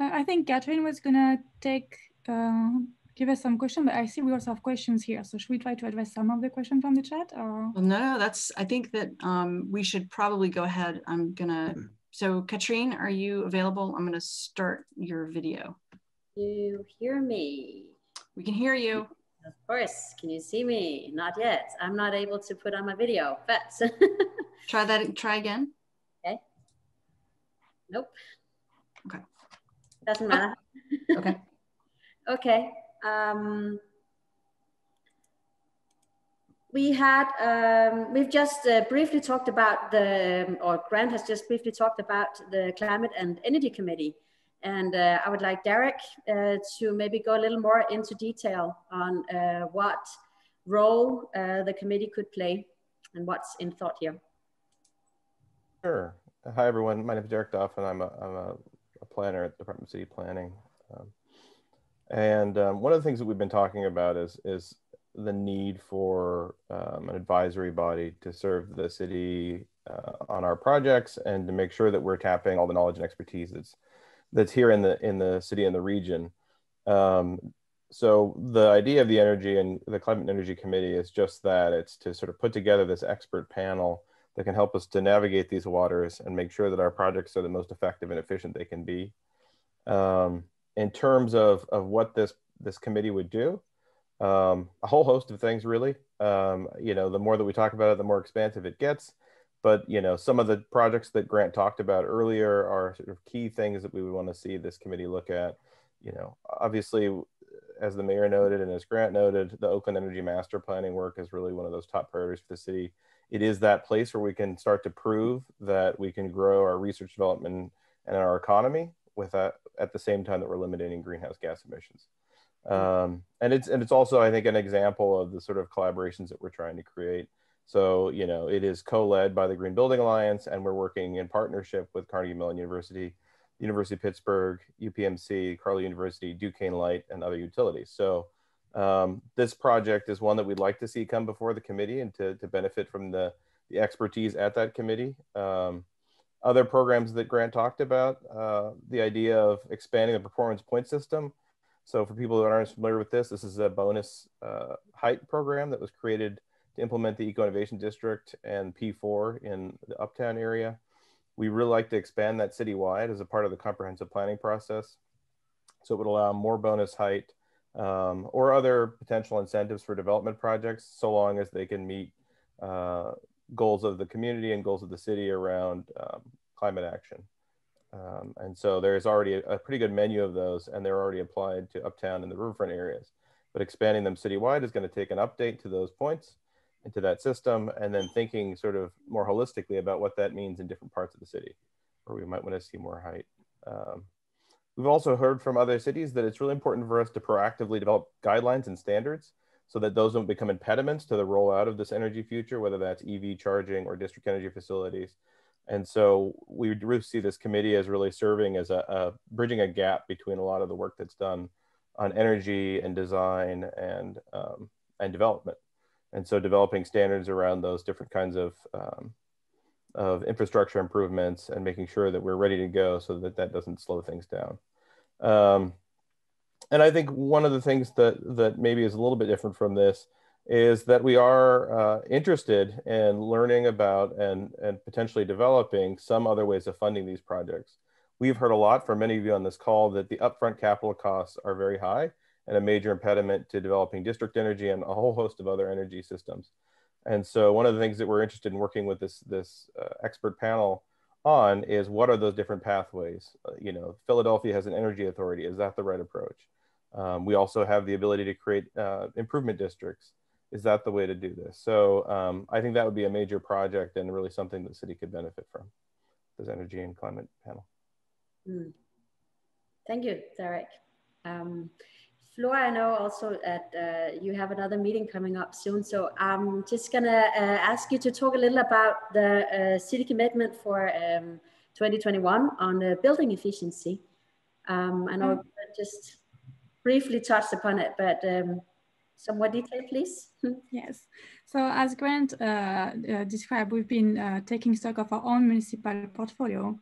Uh, I think Kathrine was gonna take, uh, give us some questions, but I see we also have questions here. So should we try to address some of the questions from the chat or? Well, no, that's, I think that um, we should probably go ahead. I'm gonna so Kathrine, are you available? I'm gonna start your video. You hear me? We can hear you. Of course. Can you see me? Not yet. I'm not able to put on my video, but. try that, try again. Okay. Nope. Okay. Doesn't matter. Oh. Okay. okay. Um, we had um, we've just uh, briefly talked about the or grant has just briefly talked about the climate and energy committee. And uh, i would like derek uh, to maybe go a little more into detail on uh, what role uh, the committee could play and what's in thought here. Sure. Hi everyone. My name is derek Dauphin and i'm a, I'm a, a planner at the department of city planning. Um, and um, one of the things that we've been talking about is is the need for um, an advisory body to serve the city uh, on our projects and to make sure that we're tapping all the knowledge and expertise that's that's here in the in the city and the region. Um, so the idea of the energy and the climate and energy committee is just that it's to sort of put together this expert panel that can help us to navigate these waters and make sure that our projects are the most effective and efficient they can be. Um, in terms of, of what this this committee would do, um, a whole host of things really. Um, you know the more that we talk about it the more expansive it gets. But you know some of the projects that grant talked about earlier are sort of key things that we would want to see this committee look at. You know obviously as the mayor noted and as grant noted the oakland energy master planning work is really one of those top priorities for the city. It is that place where we can start to prove that we can grow our research development and our economy with that at the same time that we're eliminating greenhouse gas emissions um, and it's and it's also I think an example of the sort of collaborations that we're trying to create. So you know it is co-led by the Green Building Alliance, and we're working in partnership with Carnegie Mellon University, University of Pittsburgh, UPMC, Carlow University, Duquesne Light, and other utilities. So um, this project is one that we'd like to see come before the committee and to, to benefit from the, the expertise at that committee. Um, other programs that Grant talked about, uh, the idea of expanding the performance point system so for people that aren't familiar with this, this is a bonus uh, height program that was created to implement the Eco Innovation District and P4 in the Uptown area. We really like to expand that citywide as a part of the comprehensive planning process. So it would allow more bonus height um, or other potential incentives for development projects, so long as they can meet uh, goals of the community and goals of the city around um, climate action. Um, and so there's already a, a, pretty good menu of those and they're already applied to uptown and the riverfront areas. But expanding them citywide is going to take an update to those points into that system and then thinking sort of more holistically about what that means in different parts of the city where we might want to see more height. Um, we've also heard from other cities that it's really important for us to proactively develop guidelines and standards so that those don't become impediments to the rollout of this energy future, whether that's EV charging or district energy facilities And so we really see this committee as really serving as a, a, bridging a gap between a lot of the work that's done on energy and design and um, and development. And so developing standards around those different kinds of um, of infrastructure improvements and making sure that we're ready to go so that that doesn't slow things down. Um, and I think one of the things that that maybe is a little bit different from this is that we are uh, interested in learning about and, and potentially developing some other ways of funding these projects. We've heard a lot from many of you on this call that the upfront capital costs are very high and a major impediment to developing district energy and a whole host of other energy systems. And so one of the things that we're interested in working with this, this uh, expert panel on is what are those different pathways? Uh, you know, Philadelphia has an energy authority. Is that the right approach? Um, we also have the ability to create uh, improvement districts is that the way to do this? So um, I think that would be a major project and really something that the city could benefit from, this energy and climate panel. Mm. Thank you, Derek. Um, Flora, I know also that uh, you have another meeting coming up soon. So I'm just gonna uh, ask you to talk a little about the uh, city commitment for um, 2021 on building efficiency. Um, I know mm. just briefly touched upon it, but um, some more detail, please? yes. So as Grant uh, uh, described, we've been uh, taking stock of our own municipal portfolio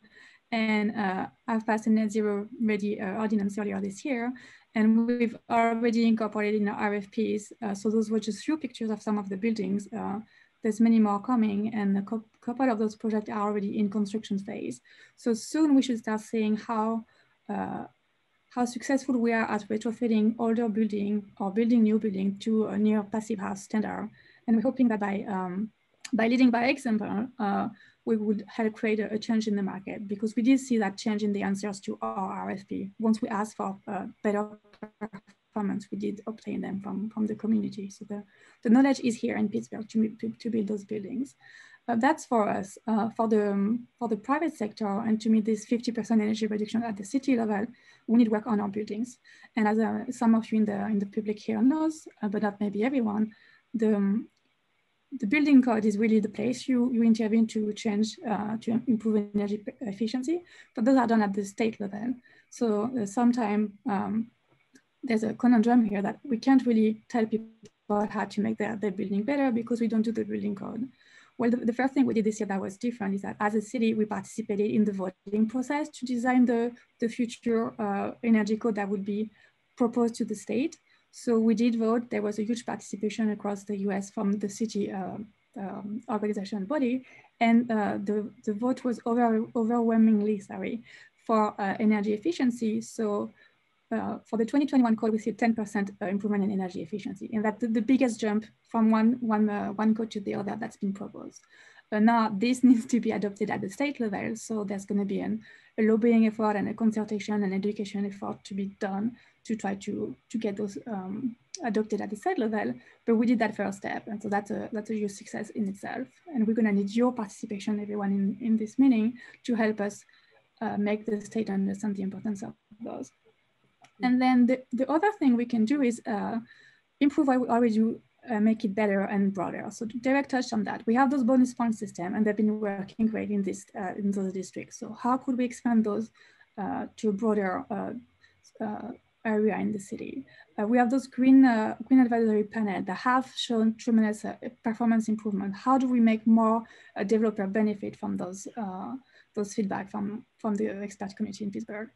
and uh, I've passed a net zero ready uh, ordinance earlier this year. And we've already incorporated in our RFPs. Uh, so those were just few pictures of some of the buildings. there's many more coming and a couple of those projects are already in construction phase. So soon we should start seeing how how successful we are at retrofitting older building or building new building to a near passive house standard. And we're hoping that by, um, by leading by example, uh, we would help create a, a, change in the market because we did see that change in the answers to our RFP. Once we asked for uh, better performance, we did obtain them from, from the community. So the, the knowledge is here in Pittsburgh to, to, to build those buildings. Uh, that's for us. Uh, for the um, for the private sector and to meet this 50% energy reduction at the city level, we need work on our buildings. And as uh, some of you in the in the public here knows, uh, but not maybe everyone, the um, the building code is really the place you, you intervene to change, uh, to improve energy efficiency, but those are done at the state level. So uh, sometimes um, there's a conundrum here that we can't really tell people how to make their, their building better because we don't do the building code. Well, the, the, first thing we did this year that was different is that as a city, we participated in the voting process to design the, the future uh, energy code that would be proposed to the state. So we did vote. There was a huge participation across the US from the city uh, um, organization body. And uh, the, the vote was over, overwhelmingly, sorry, for uh, energy efficiency. So uh, for the 2021 code, we see 10% uh, improvement in energy efficiency. And that's the, biggest jump from one, one, uh, one code to the other that's been proposed. Now this needs to be adopted at the state level. So there's gonna be an, a lobbying effort and a consultation and education effort to be done to try to, to get those um, adopted at the state level. But we did that first step. And so that's a, that's a huge success in itself. And we're gonna need your participation, everyone in, in this meeting to help us uh, make the state understand the importance of those. And then the, the other thing we can do is uh, improve what we already do, uh, make it better and broader. So Derek touched on that. We have those bonus point system and they've been working great in, this, uh, in those districts. So how could we expand those uh, to a broader uh, uh, area in the city? we have those green, green advisory panel that have shown tremendous performance improvement. How do we make more developer benefit from those, those feedback from, from the expert community in Pittsburgh?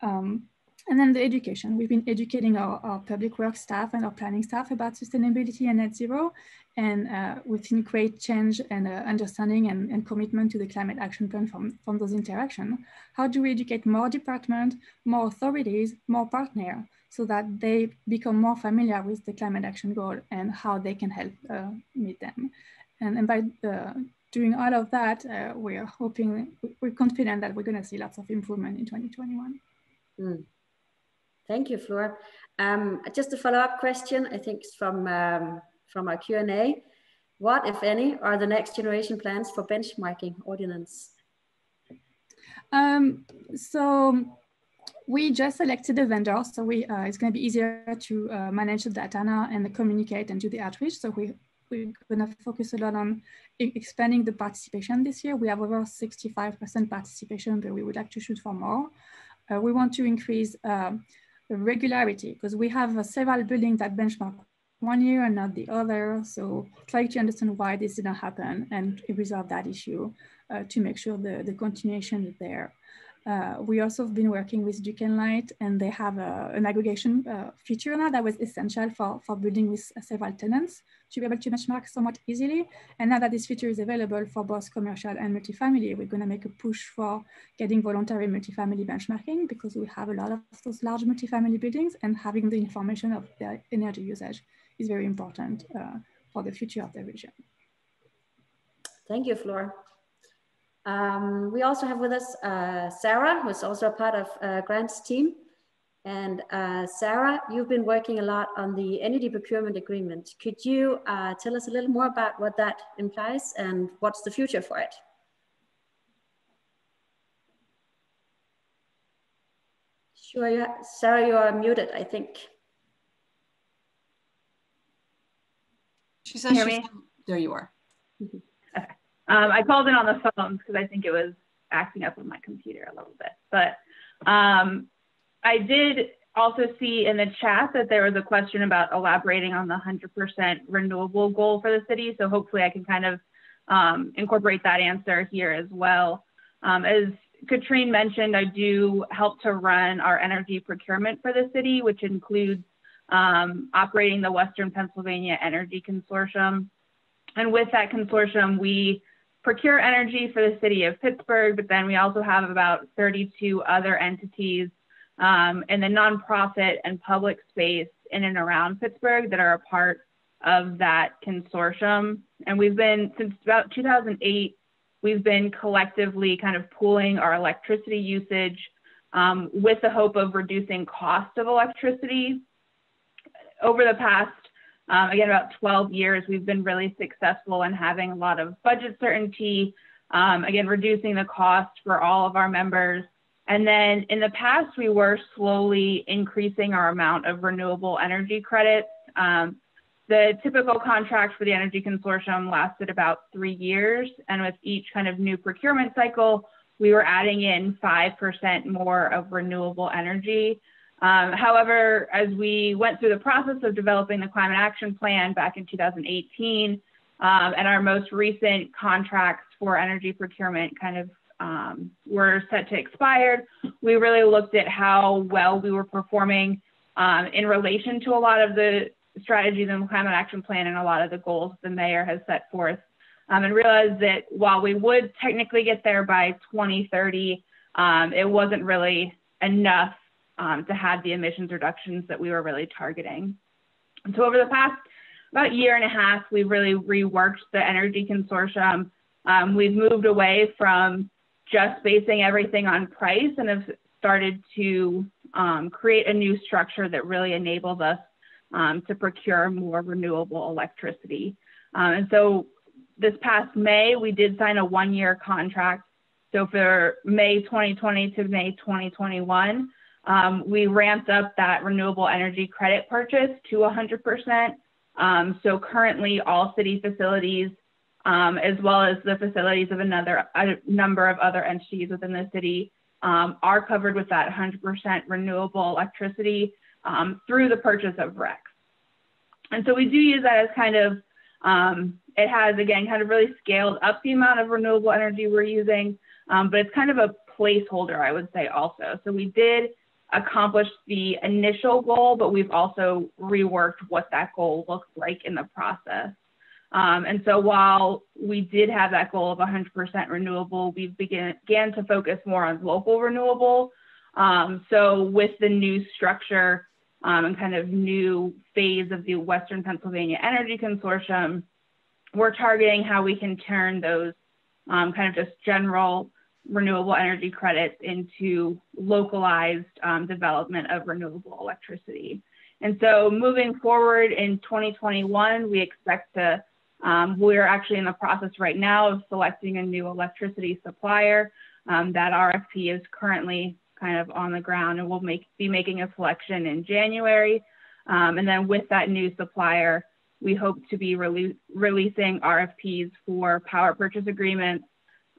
Um, and then the education. We've been educating our, our, public works staff and our planning staff about sustainability and net zero. And uh, we've seen great change and uh, understanding and, and, commitment to the climate action plan from, from those interactions. How do we educate more departments, more authorities, more partners, so that they become more familiar with the climate action goal and how they can help uh, meet them. And, and by uh, doing all of that, uh, we're hoping, we're confident that we're gonna see lots of improvement in 2021. Mm. Thank you, Flora. Um, just a follow-up question, I think from, um, from our Q&A. What, if any, are the next generation plans for benchmarking ordinance? Um, so we just selected a vendor, so we, uh, it's going to be easier to uh, manage the data now and communicate and do the outreach. So we we're going to focus a lot on expanding the participation this year. We have over 65% participation, but we would like to shoot for more. Uh, we want to increase uh, regularity because we have uh, several buildings that benchmark one year and not the other. So try to understand why this didn't happen and resolve that issue uh, to make sure the, the continuation is there. Uh, we also have been working with Duquesne Light and they have a, an aggregation uh, feature now that was essential for, for building with several tenants to be able to benchmark somewhat easily. And now that this feature is available for both commercial and multifamily, we're gonna make a push for getting voluntary multifamily benchmarking because we have a lot of those large multifamily buildings and having the information of their energy usage is very important uh, for the future of the region. Thank you, Flora. Um, we also have with us uh, Sarah, who's also a part of uh, Grant's team. And uh, Sarah, you've been working a lot on the energy procurement agreement. Could you uh, tell us a little more about what that implies and what's the future for it? Sure, you Sarah, you are muted, I think. She says she's, there you are. Mm -hmm. Um, I called in on the phones because I think it was acting up on my computer a little bit. But um, I did also see in the chat that there was a question about elaborating on the 100% renewable goal for the city. So hopefully I can kind of um, incorporate that answer here as well. Um, as Kathrine mentioned, I do help to run our energy procurement for the city, which includes um, operating the Western Pennsylvania Energy Consortium. And with that consortium, we procure energy for the city of Pittsburgh, but then we also have about 32 other entities um, in the nonprofit and public space in and around Pittsburgh that are a part of that consortium. And we've been, since about 2008, we've been collectively kind of pooling our electricity usage um, with the hope of reducing cost of electricity. Over the past um, again, about 12 years, we've been really successful in having a lot of budget certainty, um, again, reducing the cost for all of our members. And then in the past, we were slowly increasing our amount of renewable energy credits. Um, the typical contract for the Energy Consortium lasted about three years. And with each kind of new procurement cycle, we were adding in 5% more of renewable energy. Um, however, as we went through the process of developing the climate action plan back in 2018, um, and our most recent contracts for energy procurement kind of um, were set to expire, we really looked at how well we were performing um, in relation to a lot of the strategies in the climate action plan and a lot of the goals the mayor has set forth um, and realized that while we would technically get there by 2030, um, it wasn't really enough um, to have the emissions reductions that we were really targeting. And so over the past about year and a half, we've really reworked the energy consortium. Um, we've moved away from just basing everything on price and have started to um, create a new structure that really enables us um, to procure more renewable electricity. Um, and so this past May, we did sign a one year contract. So for May 2020 to May 2021, um, we ramped up that renewable energy credit purchase to 100%. Um, so currently all city facilities, um, as well as the facilities of another a number of other entities within the city um, are covered with that 100% renewable electricity um, through the purchase of RECs. And so we do use that as kind of, um, it has again, kind of really scaled up the amount of renewable energy we're using, but it's kind of a placeholder, I would say also. So we did accomplished the initial goal, but we've also reworked what that goal looks like in the process. Um, and so while we did have that goal of 100% renewable, we began, began to focus more on local renewable. Um, so with the new structure um, and kind of new phase of the Western Pennsylvania Energy Consortium, we're targeting how we can turn those um, kind of just general renewable energy credits into localized um, development of renewable electricity. And so moving forward in 2021, we expect to, um, we're actually in the process right now of selecting a new electricity supplier. Um, that RFP is currently kind of on the ground and we'll make, be making a selection in January. Um, and then with that new supplier, we hope to be rele releasing RFPs for power purchase agreements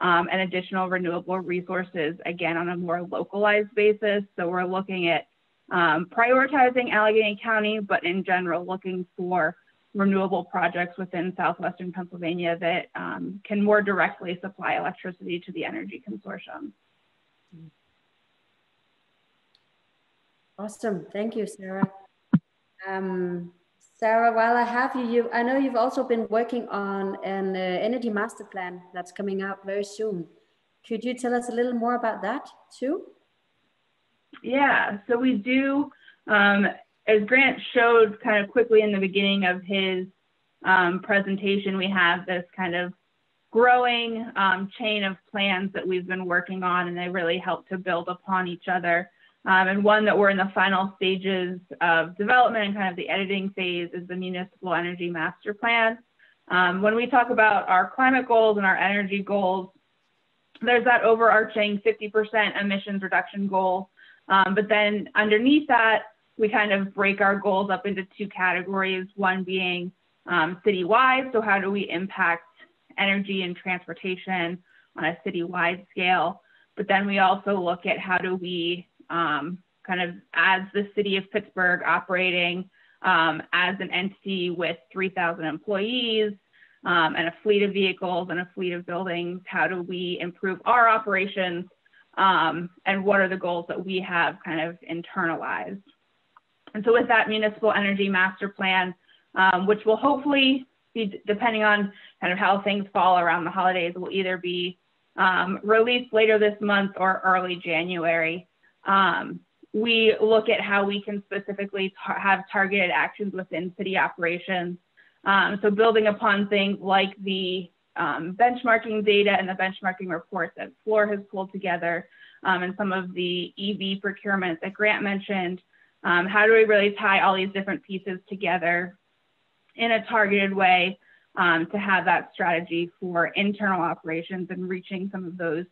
um, and additional renewable resources, again, on a more localized basis. So we're looking at um, prioritizing Allegheny County, but in general, looking for renewable projects within southwestern Pennsylvania that um, can more directly supply electricity to the energy consortium. Awesome. Thank you, Sarah. Um, Sarah, while I have you, you, I know you've also been working on an uh, energy master plan that's coming out very soon. Could you tell us a little more about that too? Yeah, so we do, um, as Grant showed kind of quickly in the beginning of his um, presentation, we have this kind of growing um, chain of plans that we've been working on, and they really help to build upon each other. Um, and one that we're in the final stages of development and kind of the editing phase is the Municipal Energy Master Plan. Um, when we talk about our climate goals and our energy goals, there's that overarching 50% emissions reduction goal. Um, but then underneath that, we kind of break our goals up into two categories, one being um, citywide. So how do we impact energy and transportation on a citywide scale? But then we also look at how do we um, kind of as the city of Pittsburgh operating um, as an entity with 3,000 employees um, and a fleet of vehicles and a fleet of buildings, how do we improve our operations um, and what are the goals that we have kind of internalized? And so with that municipal energy master plan, um, which will hopefully be depending on kind of how things fall around the holidays, will either be um, released later this month or early January. Um, we look at how we can specifically tar have targeted actions within city operations. Um, so building upon things like the um, benchmarking data and the benchmarking reports that Flore has pulled together um, and some of the EV procurement that Grant mentioned. Um, how do we really tie all these different pieces together in a targeted way um, to have that strategy for internal operations and reaching some of those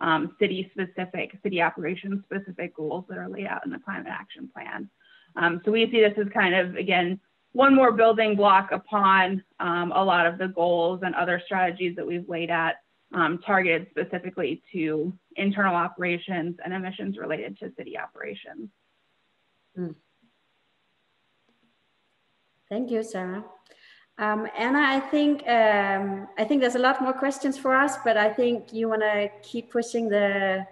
um, city specific, city operations specific goals that are laid out in the climate action plan. Um, so we see this as kind of, again, one more building block upon um, a lot of the goals and other strategies that we've laid out um, targeted specifically to internal operations and emissions related to city operations. Mm. Thank you, Sarah. Um, Anna, I think um, I think there's a lot more questions for us, but I think you want to keep pushing the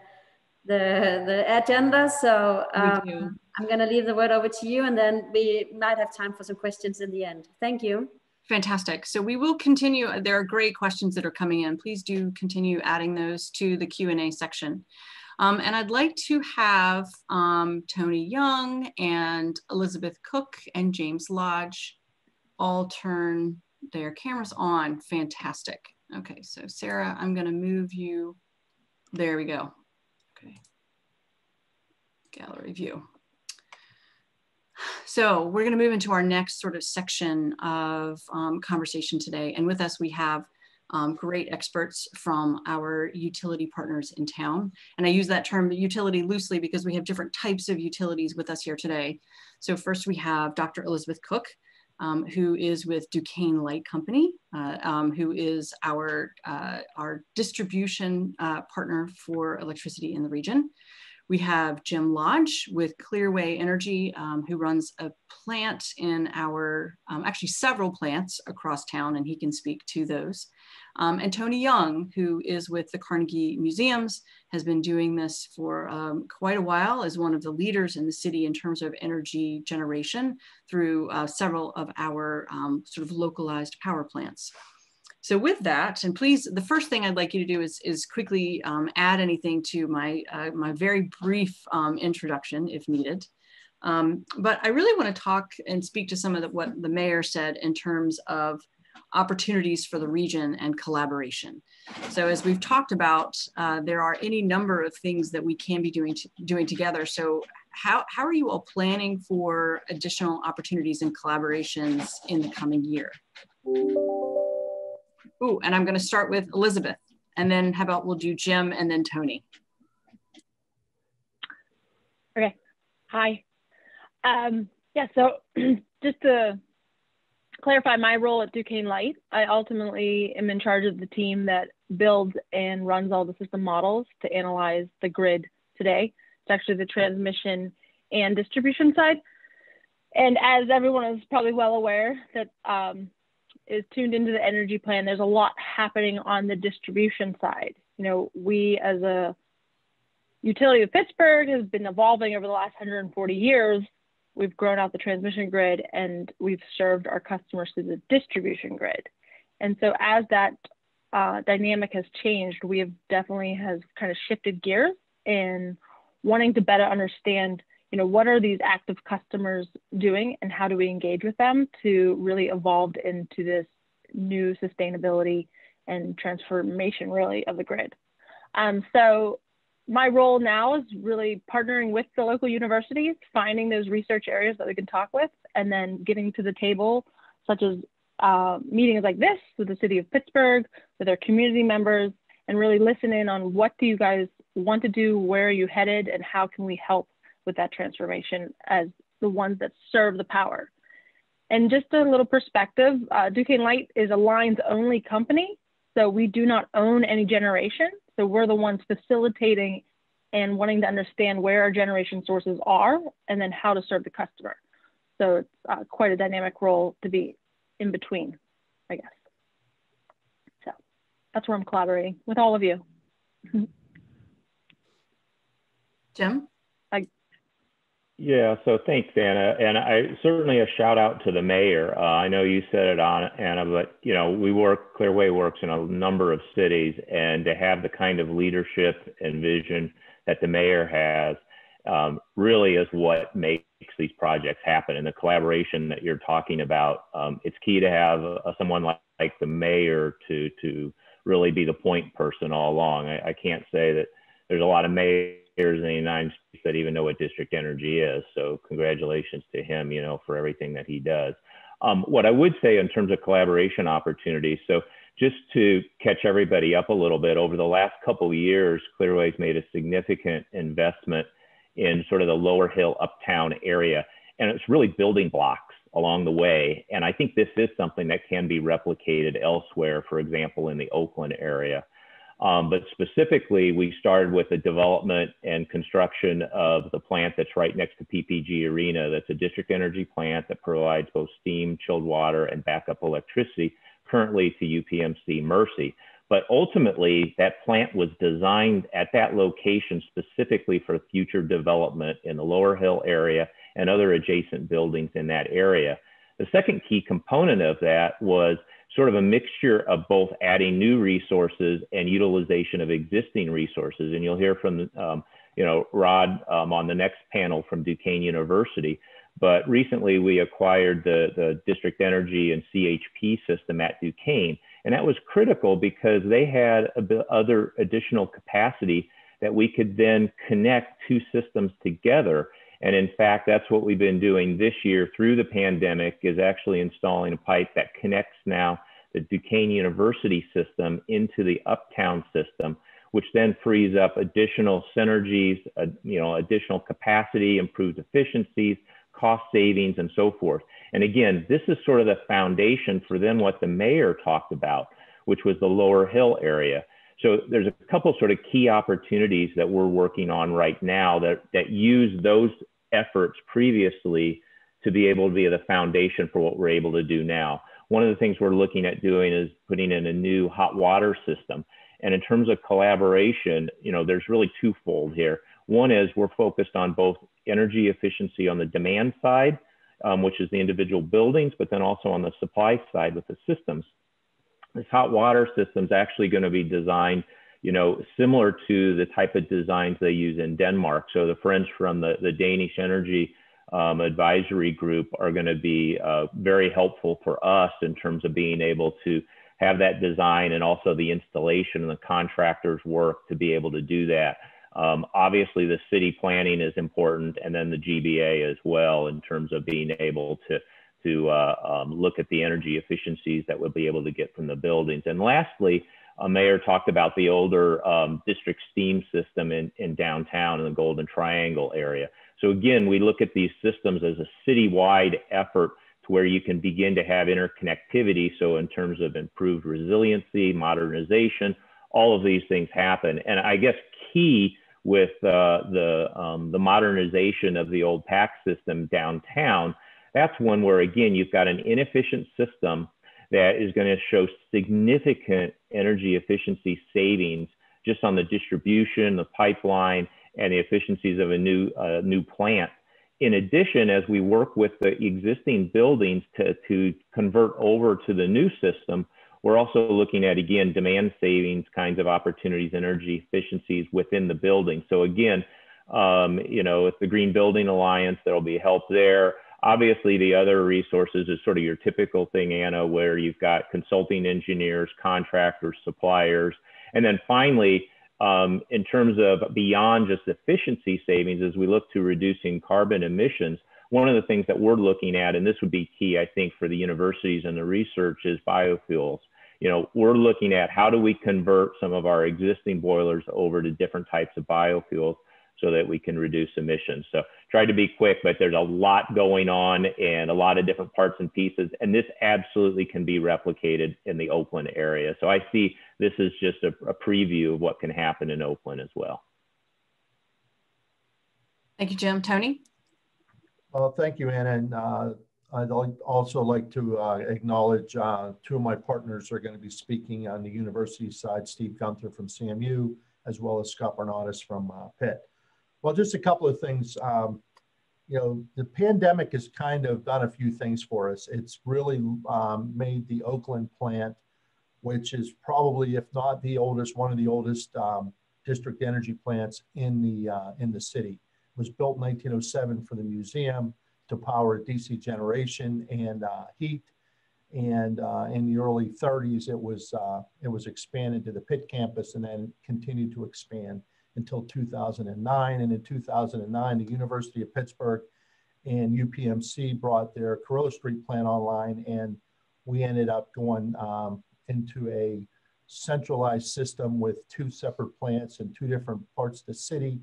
the the agenda. So um, I'm going to leave the word over to you, and then we might have time for some questions in the end. Thank you. Fantastic. So we will continue. There are great questions that are coming in. Please do continue adding those to the Q&A section. Um, and I'd like to have um, Tony Young and Elizabeth Cook and James Lodge all turn their cameras on. Fantastic. Okay, so Sarah, I'm gonna move you. There we go. Okay. Gallery view. So we're gonna move into our next sort of section of um, conversation today. And with us, we have um, great experts from our utility partners in town. And I use that term utility loosely because we have different types of utilities with us here today. So first we have Dr. Elizabeth Cook, um, who is with Duquesne Light Company, uh, um, who is our, uh, our distribution uh, partner for electricity in the region. We have Jim Lodge with Clearway Energy, um, who runs a plant in our, um, actually several plants across town, and he can speak to those. Um, and Tony Young, who is with the Carnegie Museums, has been doing this for um, quite a while as one of the leaders in the city in terms of energy generation through uh, several of our um, sort of localized power plants. So with that, and please, the first thing I'd like you to do is, is quickly um, add anything to my, uh, my very brief um, introduction if needed. Um, but I really want to talk and speak to some of the, what the mayor said in terms of opportunities for the region and collaboration. So as we've talked about, uh, there are any number of things that we can be doing, doing together. So how, how are you all planning for additional opportunities and collaborations in the coming year? Ooh, and I'm gonna start with Elizabeth and then how about we'll do Jim and then Tony. Okay, hi. Um, yeah, so just to clarify my role at Duquesne Light, I ultimately am in charge of the team that builds and runs all the system models to analyze the grid today. It's actually the transmission and distribution side. And as everyone is probably well aware that um, is tuned into the energy plan, there's a lot happening on the distribution side. You know, we as a utility of Pittsburgh has been evolving over the last 140 years we've grown out the transmission grid and we've served our customers through the distribution grid. And so as that uh, dynamic has changed, we have definitely has kind of shifted gears in wanting to better understand, you know, what are these active customers doing and how do we engage with them to really evolve into this new sustainability and transformation really of the grid. Um, so my role now is really partnering with the local universities, finding those research areas that we can talk with, and then getting to the table, such as uh, meetings like this with the city of Pittsburgh, with our community members, and really listen in on what do you guys want to do, where are you headed, and how can we help with that transformation as the ones that serve the power. And just a little perspective, uh, Duquesne Light is a lines only company, so we do not own any generation. So we're the ones facilitating and wanting to understand where our generation sources are and then how to serve the customer. So it's uh, quite a dynamic role to be in between, I guess. So that's where I'm collaborating with all of you. Jim? Yeah, so thanks, Anna. And I certainly a shout out to the mayor. Uh, I know you said it on Anna, but you know, we work, Clearway works in a number of cities and to have the kind of leadership and vision that the mayor has um, really is what makes these projects happen. And the collaboration that you're talking about, um, it's key to have uh, someone like, like, the mayor to, to really be the point person all along. I, I can't say that there's a lot of mayors in the United States that even know what district energy is. So congratulations to him, you know, for everything that he does. Um, what I would say in terms of collaboration opportunities, so just to catch everybody up a little bit, over the last couple of years, Clearway's made a significant investment in sort of the Lower Hill Uptown area, and it's really building blocks along the way. And I think this is something that can be replicated elsewhere, for example, in the Oakland area. Um, but specifically, we started with the development and construction of the plant that's right next to PPG Arena. That's a district energy plant that provides both steam, chilled water, and backup electricity currently to UPMC Mercy. But ultimately, that plant was designed at that location specifically for future development in the Lower Hill area and other adjacent buildings in that area. The second key component of that was sort of a mixture of both adding new resources and utilization of existing resources. And you'll hear from, um, you know, Rod um, on the next panel from Duquesne University. But recently we acquired the, the district energy and CHP system at Duquesne. And that was critical because they had other additional capacity that we could then connect two systems together and in fact, that's what we've been doing this year through the pandemic is actually installing a pipe that connects now the Duquesne University system into the Uptown system, which then frees up additional synergies, uh, you know, additional capacity, improved efficiencies, cost savings, and so forth. And again, this is sort of the foundation for then what the mayor talked about, which was the Lower Hill area. So there's a couple sort of key opportunities that we're working on right now that, that use those efforts previously to be able to be the foundation for what we're able to do now. One of the things we're looking at doing is putting in a new hot water system. And in terms of collaboration, you know, there's really twofold here. One is we're focused on both energy efficiency on the demand side, um, which is the individual buildings, but then also on the supply side with the systems. This hot water system is actually going to be designed, you know, similar to the type of designs they use in Denmark. So the French from the, the Danish Energy um, Advisory Group are going to be uh, very helpful for us in terms of being able to have that design and also the installation and the contractors work to be able to do that. Um, obviously, the city planning is important, and then the GBA as well in terms of being able to to uh, um, look at the energy efficiencies that we'll be able to get from the buildings. And lastly, a mayor talked about the older um, district steam system in, in downtown in the Golden Triangle area. So again, we look at these systems as a citywide effort to where you can begin to have interconnectivity. So in terms of improved resiliency, modernization, all of these things happen. And I guess key with uh, the, um, the modernization of the old PAC system downtown, that's one where again, you've got an inefficient system that is going to show significant energy efficiency savings just on the distribution, the pipeline, and the efficiencies of a new, uh, new plant. In addition, as we work with the existing buildings to, to convert over to the new system, we're also looking at, again, demand savings kinds of opportunities, energy efficiencies within the building. So again, um, you know, with the Green Building Alliance, there'll be help there. Obviously, the other resources is sort of your typical thing, Anna, where you've got consulting engineers, contractors, suppliers. And then finally, um, in terms of beyond just efficiency savings, as we look to reducing carbon emissions, one of the things that we're looking at, and this would be key, I think, for the universities and the research, is biofuels. You know, we're looking at how do we convert some of our existing boilers over to different types of biofuels so that we can reduce emissions. So try to be quick, but there's a lot going on and a lot of different parts and pieces. And this absolutely can be replicated in the Oakland area. So I see this is just a, a preview of what can happen in Oakland as well. Thank you, Jim. Tony? Well, thank you, Anna. And uh, I'd also like to uh, acknowledge uh, two of my partners are going to be speaking on the university side, Steve Gunther from CMU, as well as Scott Bernotis from uh, Pitt. Well, just a couple of things. Um, you know, the pandemic has kind of done a few things for us. It's really um, made the Oakland plant, which is probably, if not the oldest, one of the oldest um, district energy plants in the uh, in the city. It was built in 1907 for the museum to power DC generation and uh, heat. And uh, in the early 30s, it was uh, it was expanded to the Pitt campus and then continued to expand until 2009. And in 2009, the University of Pittsburgh and UPMC brought their Carrillo Street plant online, and we ended up going um, into a centralized system with two separate plants in two different parts of the city,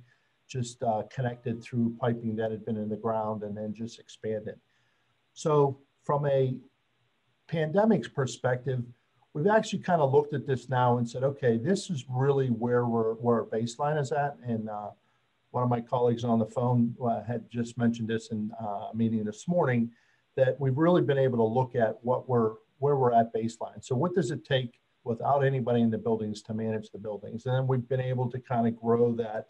just uh, connected through piping that had been in the ground and then just expanded. So from a pandemic's perspective, we've actually kind of looked at this now and said, okay, this is really where we're where our baseline is at. And uh, one of my colleagues on the phone uh, had just mentioned this in uh, a meeting this morning that we've really been able to look at what we're where we're at baseline. So what does it take without anybody in the buildings to manage the buildings? And then we've been able to kind of grow that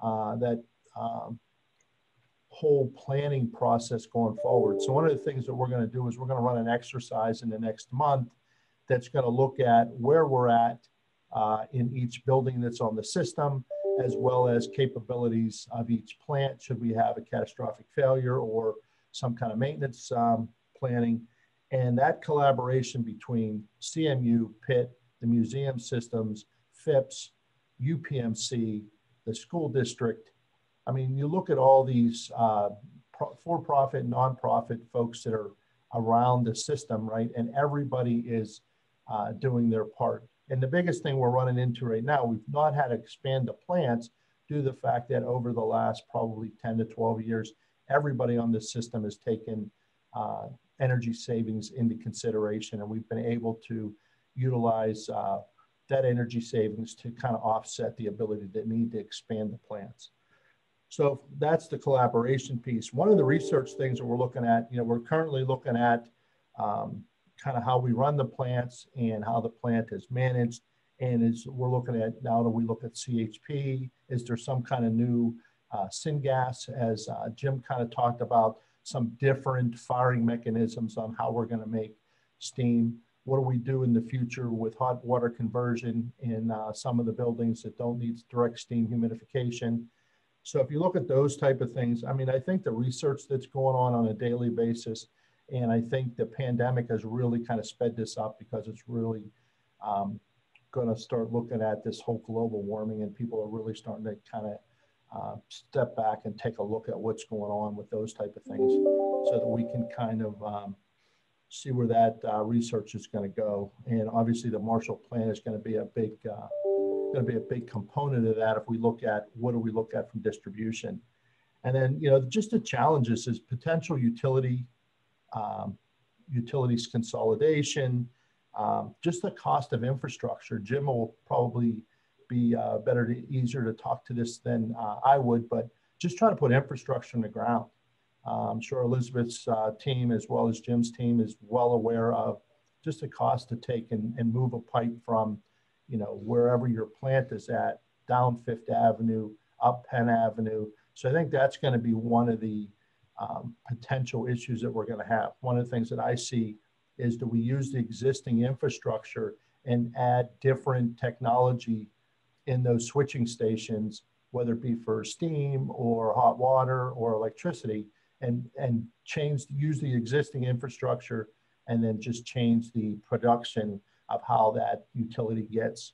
uh, that um, whole planning process going forward. So one of the things that we're going to do is we're going to run an exercise in the next month that's going to look at where we're at uh, in each building that's on the system, as well as capabilities of each plant should we have a catastrophic failure or some kind of maintenance um, planning. And that collaboration between CMU, Pitt, the museum systems, Phipps, UPMC, the school district. I mean, you look at all these uh, for-profit, nonprofit folks that are around the system, right? And everybody is uh, doing their part. And the biggest thing we're running into right now, we've not had to expand the plants due to the fact that over the last probably 10 to 12 years, everybody on this system has taken uh, energy savings into consideration. And we've been able to utilize uh, that energy savings to kind of offset the ability to need to expand the plants. So that's the collaboration piece. One of the research things that we're looking at, you know, we're currently looking at um, kind of how we run the plants and how the plant is managed. And as we're looking at now that we look at CHP, is there some kind of new uh, syngas, as uh, Jim kind of talked about, some different firing mechanisms on how we're going to make steam. What do we do in the future with hot water conversion in uh, some of the buildings that don't need direct steam humidification? So if you look at those type of things, I mean, I think the research that's going on on a daily basis and I think the pandemic has really kind of sped this up because it's really um, going to start looking at this whole global warming, and people are really starting to kind of uh, step back and take a look at what's going on with those type of things, so that we can kind of um, see where that uh, research is going to go. And obviously, the Marshall Plan is going to be a big uh, going to be a big component of that. If we look at what do we look at from distribution, and then you know just the challenges is potential utility um, utilities consolidation, um, just the cost of infrastructure. Jim will probably be uh, better to easier to talk to this than uh, I would, but just trying to put infrastructure in the ground. Uh, I'm sure Elizabeth's uh, team, as well as Jim's team, is well aware of just the cost to take and, and move a pipe from, you know, wherever your plant is at, down Fifth Avenue, up Penn Avenue. So I think that's going to be one of the um, potential issues that we're going to have. One of the things that I see is do we use the existing infrastructure and add different technology in those switching stations, whether it be for steam or hot water or electricity, and, and change, use the existing infrastructure and then just change the production of how that utility gets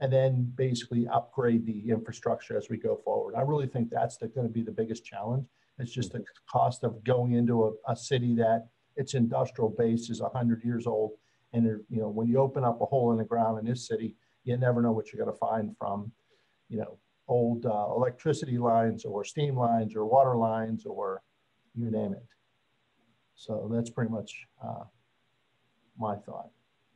and then basically upgrade the infrastructure as we go forward. I really think that's going to be the biggest challenge. It's just the cost of going into a, a city that its industrial base is 100 years old. And, you know, when you open up a hole in the ground in this city, you never know what you're going to find from, you know, old uh, electricity lines or steam lines or water lines or you name it. So that's pretty much uh, my thought.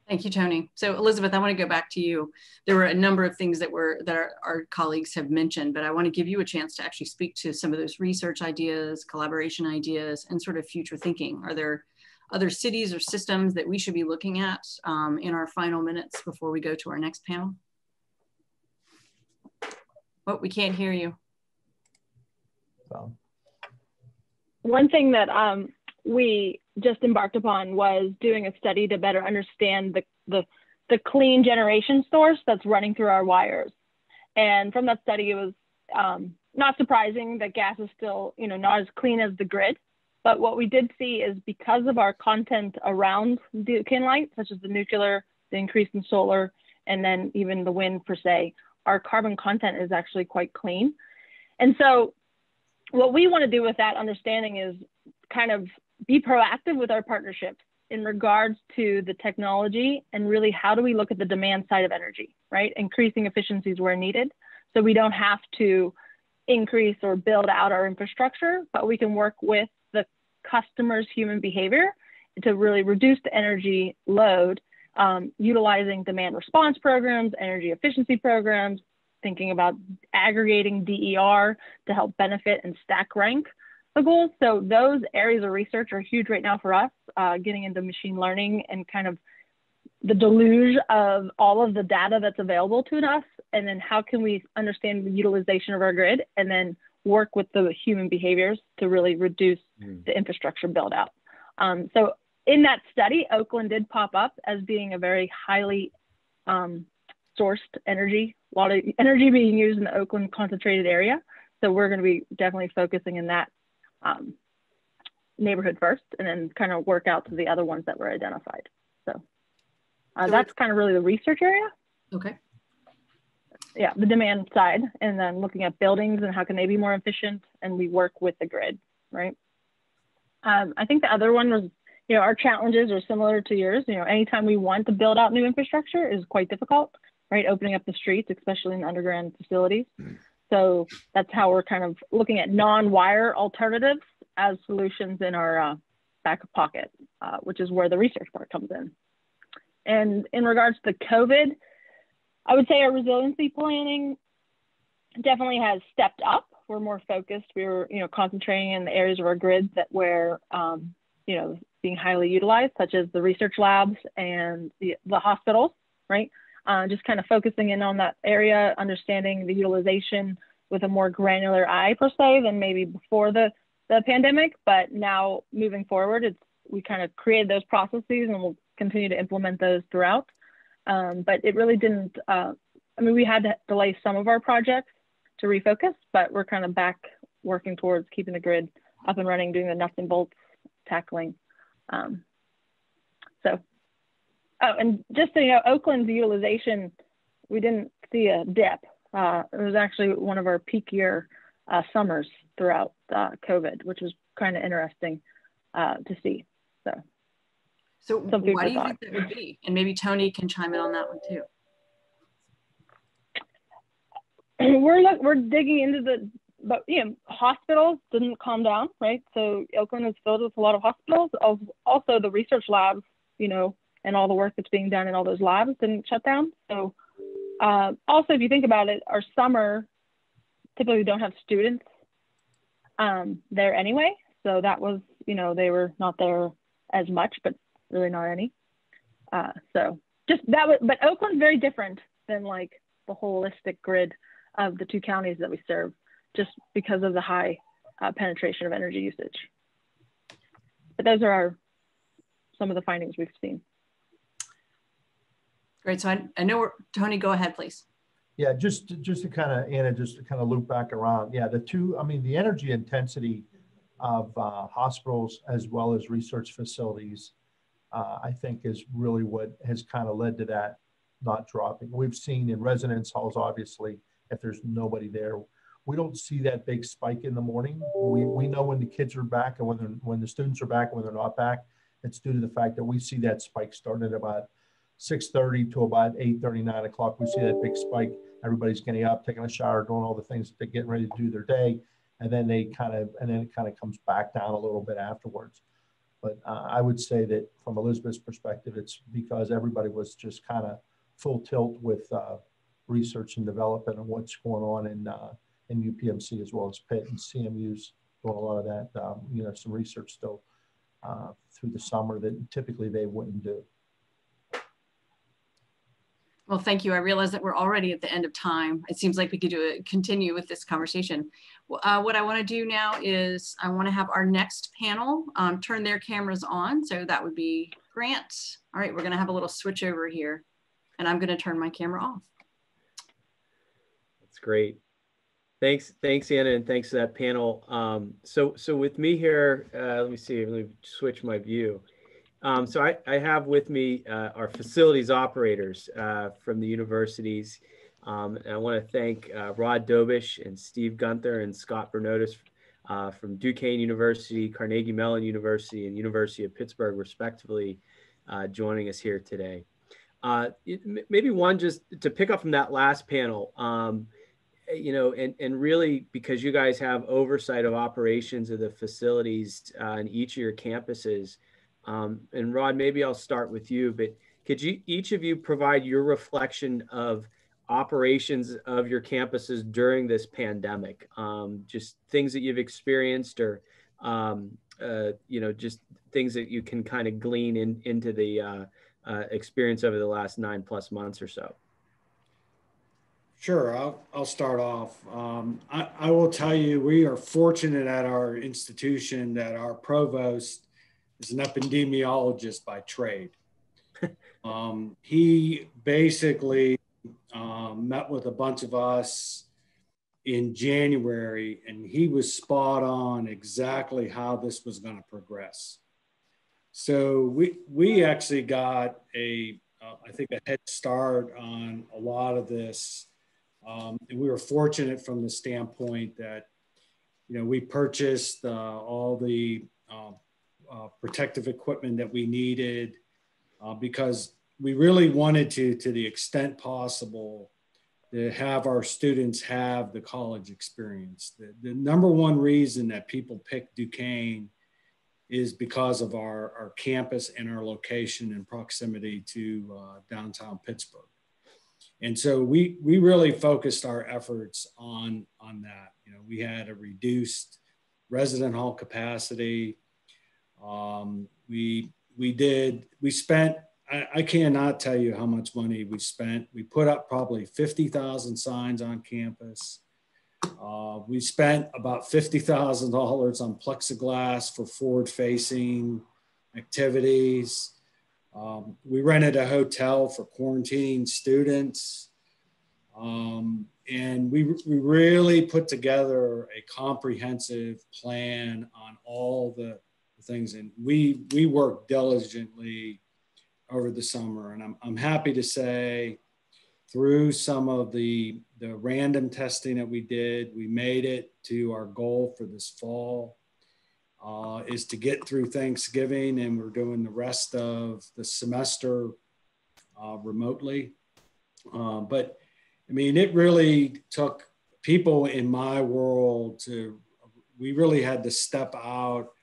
Thank you, Tony. So Elizabeth, I want to go back to you. There were a number of things that were that our, our, colleagues have mentioned, but I want to give you a chance to actually speak to some of those research ideas, collaboration ideas, and sort of future thinking. Are there other cities or systems that we should be looking at um, in our final minutes before we go to our next panel? Oh, we can't hear you. One thing that um, we just embarked upon was doing a study to better understand the, the, the clean generation source that's running through our wires. And from that study, it was um, not surprising that gas is still, you know, not as clean as the grid. But what we did see is because of our content around the Duquesne Light, such as the nuclear, the increase in solar, and then even the wind per se, our carbon content is actually quite clean. And so what we want to do with that understanding is kind of be proactive with our partnerships in regards to the technology and really how do we look at the demand side of energy, right? Increasing efficiencies where needed. So we don't have to increase or build out our infrastructure, but we can work with the customer's human behavior to really reduce the energy load, um, utilizing demand response programs, energy efficiency programs, thinking about aggregating DER to help benefit and stack rank the goals. So those areas of research are huge right now for us, uh, getting into machine learning and kind of the deluge of all of the data that's available to us, and then how can we understand the utilization of our grid, and then work with the human behaviors to really reduce mm. the infrastructure build out. Um, so in that study, Oakland did pop up as being a very highly um, sourced energy, a lot of energy being used in the Oakland concentrated area. So we're going to be definitely focusing in that um, neighborhood first and then kind of work out to the other ones that were identified. So uh, that's kind of really the research area. Okay. Yeah, the demand side, and then looking at buildings and how can they be more efficient, and we work with the grid, right? Um, I think the other one was, you know, our challenges are similar to yours. You know, anytime we want to build out new infrastructure is quite difficult, right? Opening up the streets, especially in underground facilities. Mm. So that's how we're kind of looking at non-wire alternatives as solutions in our uh, back pocket, uh, which is where the research part comes in. And in regards to COVID, I would say our resiliency planning definitely has stepped up. We're more focused. We are you know, concentrating in the areas of our grid that were, um, you know, being highly utilized, such as the research labs and the, the hospitals, right? Uh, just kind of focusing in on that area, understanding the utilization with a more granular eye per se than maybe before the, the pandemic. But now moving forward, it's we kind of created those processes and we'll continue to implement those throughout. Um, but it really didn't, uh, I mean, we had to delay some of our projects to refocus, but we're kind of back working towards keeping the grid up and running, doing the nuts and bolts tackling. Um, Oh, and just so you know, Oakland's utilization, we didn't see a dip. Uh, it was actually one of our peak year uh, summers throughout uh, COVID, which was kind of interesting uh, to see. So, so why do you thought. think that would be? And maybe Tony can chime in on that one too. We're look, we're digging into the but you know, hospitals didn't calm down, right? So Oakland is filled with a lot of hospitals. Also, the research labs, you know, and all the work that's being done in all those labs didn't shut down. So, uh, also, if you think about it, our summer typically don't have students um, there anyway. So that was, you know, they were not there as much, but really not any. Uh, so just that was, but Oakland's very different than like the holistic grid of the two counties that we serve, just because of the high uh, penetration of energy usage. But those are our, some of the findings we've seen. Great. So I, I know we're, Tony, go ahead, please. Yeah, just just to kind of Anna, just to kind of loop back around. Yeah, the two. I mean, the energy intensity of uh, hospitals as well as research facilities, uh, I think, is really what has kind of led to that not dropping. We've seen in residence halls, obviously, if there's nobody there, we don't see that big spike in the morning. We, we know when the kids are back and when, when the students are back and when they're not back. It's due to the fact that we see that spike starting at about 6.30 to about 8.30, 9 o'clock. We see that big spike. Everybody's getting up, taking a shower, doing all the things that they're getting ready to do their day. And then they kind of, and then it kind of comes back down a little bit afterwards. But uh, I would say that from Elizabeth's perspective, it's because everybody was just kind of full tilt with uh, research and development and what's going on in uh, in UPMC as well as Pitt and CMU's doing a lot of that. Um, you know, some research still uh, through the summer that typically they wouldn't do. Well, thank you. I realize that we're already at the end of time. It seems like we could do a, continue with this conversation. Uh, what I want to do now is I want to have our next panel um, turn their cameras on. So that would be Grant. All right, we're going to have a little switch over here and I'm going to turn my camera off. That's great. Thanks, thanks, Anna, and thanks to that panel. Um, so, so with me here, uh, let me see, let me switch my view. Um, so I, I, have with me uh, our facilities operators uh, from the universities. Um, and I want to thank uh, Rod Dobish and Steve Gunther and Scott Bernotis uh, from Duquesne University, Carnegie Mellon University, and University of Pittsburgh, respectively, uh, joining us here today. Uh, maybe one just to pick up from that last panel, um, you know, and, and really because you guys have oversight of operations of the facilities in each of your campuses. Um, and Rod, maybe I'll start with you, but could you each of you provide your reflection of operations of your campuses during this pandemic? Um, just things that you've experienced or, um, uh, you know, just things that you can kind of glean in, into the uh, uh, experience over the last nine plus months or so? Sure, I'll, I'll start off. Um, I, I will tell you, we are fortunate at our institution that our provost is an epidemiologist by trade. um, he basically um, met with a bunch of us in January, and he was spot on exactly how this was going to progress. So we we actually got a uh, I think a head start on a lot of this, um, and we were fortunate from the standpoint that you know we purchased uh, all the um, uh, protective equipment that we needed uh, because we really wanted to to the extent possible to have our students have the college experience. The, the number one reason that people pick Duquesne is because of our, our campus and our location and proximity to uh, downtown Pittsburgh. And so we, we really focused our efforts on, on that. You know, we had a reduced resident hall capacity. Um, we, we did, we spent, I, I cannot tell you how much money we spent. We put up probably 50,000 signs on campus. Uh, we spent about $50,000 on plexiglass for forward facing activities. Um, we rented a hotel for quarantining students. Um, and we, we really put together a comprehensive plan on all the things. And we, we worked diligently over the summer. And I'm, I'm happy to say through some of the, the random testing that we did, we made it to our goal for this fall uh, is to get through Thanksgiving and we're doing the rest of the semester uh, remotely. Uh, but I mean, it really took people in my world to, we really had to step out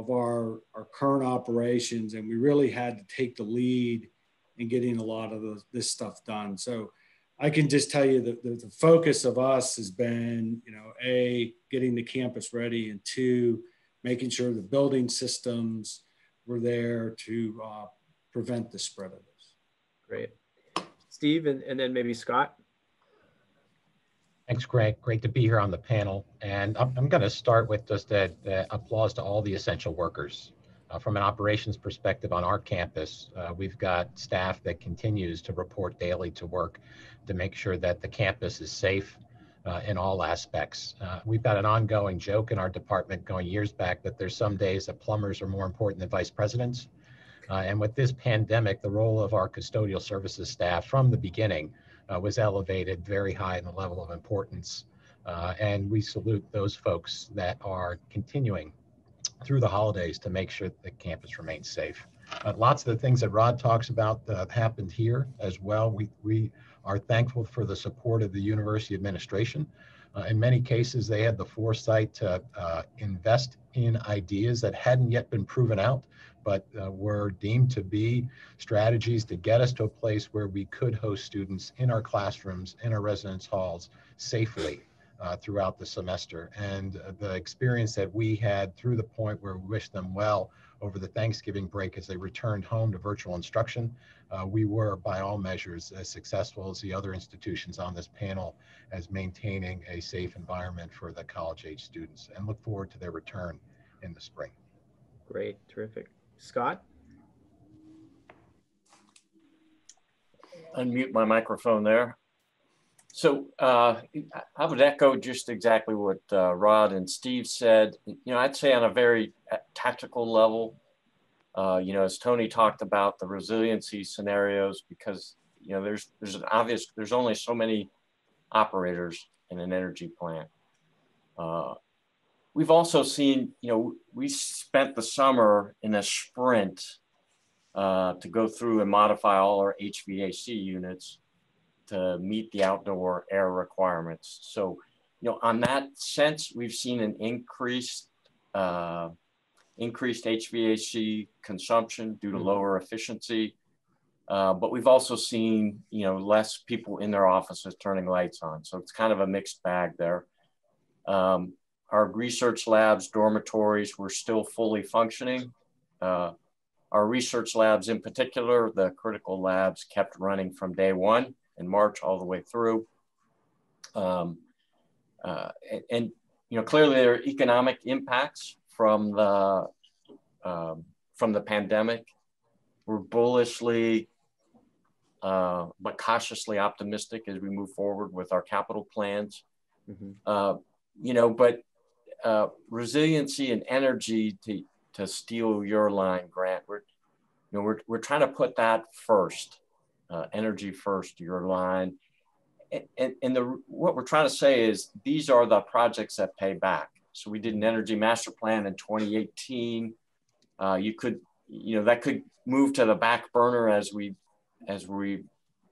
of our, our current operations and we really had to take the lead in getting a lot of this stuff done. So I can just tell you that the, the focus of us has been, you know, A, getting the campus ready and two, making sure the building systems were there to uh, prevent the spread of this. Great. Steve and, and then maybe Scott. Thanks, Greg. Great to be here on the panel. And I'm, I'm going to start with just a, a applause to all the essential workers. Uh, from an operations perspective on our campus, uh, we've got staff that continues to report daily to work to make sure that the campus is safe uh, in all aspects. Uh, we've got an ongoing joke in our department going years back that there's some days that plumbers are more important than vice presidents. Uh, and with this pandemic, the role of our custodial services staff from the beginning was elevated very high in the level of importance. Uh, and we salute those folks that are continuing through the holidays to make sure the campus remains safe. Uh, lots of the things that Rod talks about uh, happened here as well. We, we are thankful for the support of the university administration. Uh, in many cases, they had the foresight to uh, invest in ideas that hadn't yet been proven out, but uh, were deemed to be strategies to get us to a place where we could host students in our classrooms, in our residence halls safely uh, throughout the semester. And uh, the experience that we had through the point where we wished them well over the Thanksgiving break as they returned home to virtual instruction, uh, we were by all measures as successful as the other institutions on this panel as maintaining a safe environment for the college age students and look forward to their return in the spring. Great, terrific. Scott? Unmute my microphone there. So uh, I would echo just exactly what uh, Rod and Steve said. You know, I'd say on a very uh, tactical level, uh, you know, as Tony talked about the resiliency scenarios, because you know, there's there's an obvious there's only so many operators in an energy plant. We've also seen, you know, we spent the summer in a sprint uh, to go through and modify all our HVAC units to meet the outdoor air requirements. So, you know, on that sense, we've seen an increased uh, increased HVAC consumption due to mm-hmm. lower efficiency. Uh, but we've also seen, you know, less people in their offices turning lights on. So it's kind of a mixed bag there. Um, our research labs, dormitories were still fully functioning. Uh, our research labs in particular, the critical labs kept running from day one in March all the way through. Um, uh, and, and, you know, clearly there are economic impacts from the, um, from the pandemic. We're bullishly, uh, but cautiously optimistic as we move forward with our capital plans. Mm-hmm. Uh, you know, but uh, resiliency and energy to, to steal your line, Grant. We're, you know, we're, we're trying to put that first, uh, energy first, your line. And, and, and the, what we're trying to say is these are the projects that pay back. So we did an energy master plan in 2018. Uh, you could, you know, that could move to the back burner as we, as we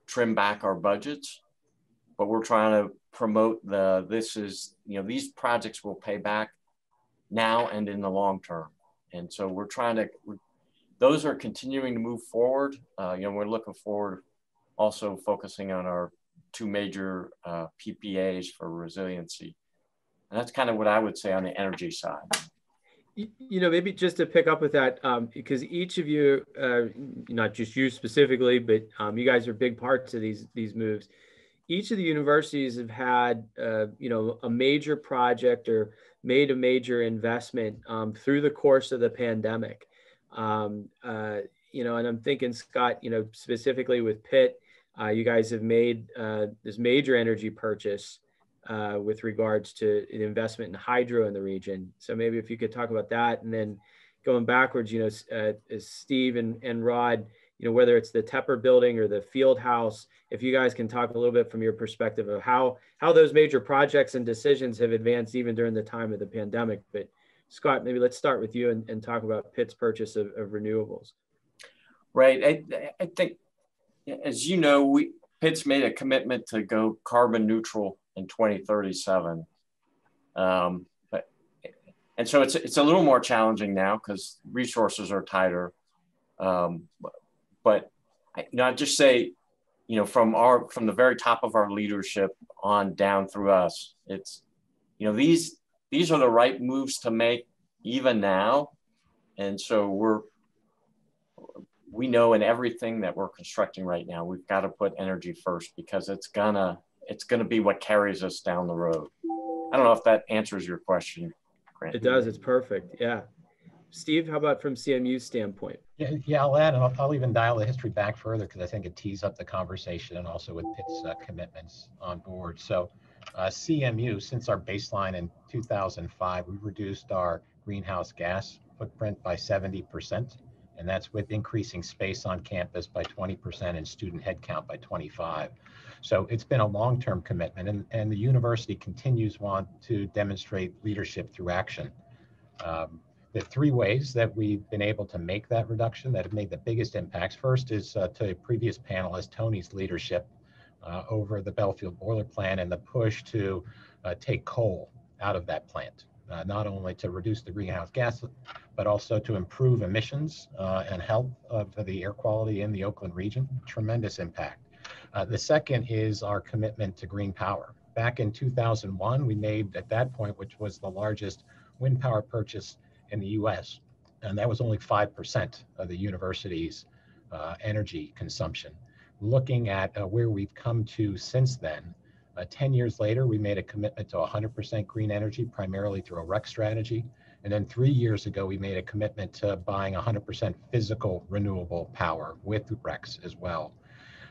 trim back our budgets. But we're trying to promote the this is you know these projects will pay back now and in the long term. And so we're trying to those are continuing to move forward. Uh, you know we're looking forward also focusing on our two major uh, ppas for resiliency. And that's kind of what i would say on the energy side. You know maybe just to pick up with that um, because each of you uh, not just you specifically but um, you guys are big parts of these these moves each of the universities have had, uh, you know, a major project or made a major investment um, through the course of the pandemic. Um, uh, you know, and I'm thinking, Scott, you know, specifically with Pitt, uh, you guys have made uh, this major energy purchase uh, with regards to the investment in hydro in the region. So maybe if you could talk about that, and then going backwards, you know, uh, as Steve and, and Rod you know, whether it's the Tepper building or the field house, if you guys can talk a little bit from your perspective of how, how those major projects and decisions have advanced even during the time of the pandemic. But Scott, maybe let's start with you and, and talk about Pitt's purchase of, of renewables. Right. I, I think, as you know, we, Pitt's made a commitment to go carbon neutral in 2037. Um, but, and so it's, it's a little more challenging now because resources are tighter. Um, but, I, you know, I just say, you know, from our, from the very top of our leadership on down through us, it's, you know, these, these are the right moves to make even now. And so we're, we know in everything that we're constructing right now, we've got to put energy first because it's gonna, it's gonna be what carries us down the road. I don't know if that answers your question, Grant. It does. It's perfect. Yeah. Steve, how about from CMU's standpoint? Yeah, yeah I'll add, I'll, I'll even dial the history back further because I think it tees up the conversation and also with Pitt's uh, commitments on board. So uh, CMU, since our baseline in 2005, we've reduced our greenhouse gas footprint by 70%, and that's with increasing space on campus by 20% and student headcount by 25. So it's been a long-term commitment, and, and the university continues want to demonstrate leadership through action. Um, the three ways that we've been able to make that reduction that have made the biggest impacts. First is uh, to a previous panelist, Tony's leadership uh, over the Bellefield boiler plant and the push to uh, take coal out of that plant, uh, not only to reduce the greenhouse gas, but also to improve emissions uh, and health of the air quality in the Oakland region. Tremendous impact. Uh, the second is our commitment to green power. Back in 2001, we made at that point, which was the largest wind power purchase in the US, and that was only 5% of the university's uh, energy consumption. Looking at uh, where we've come to since then, uh, 10 years later, we made a commitment to 100% green energy, primarily through a REC strategy. And then three years ago, we made a commitment to buying 100% physical renewable power with RECs as well.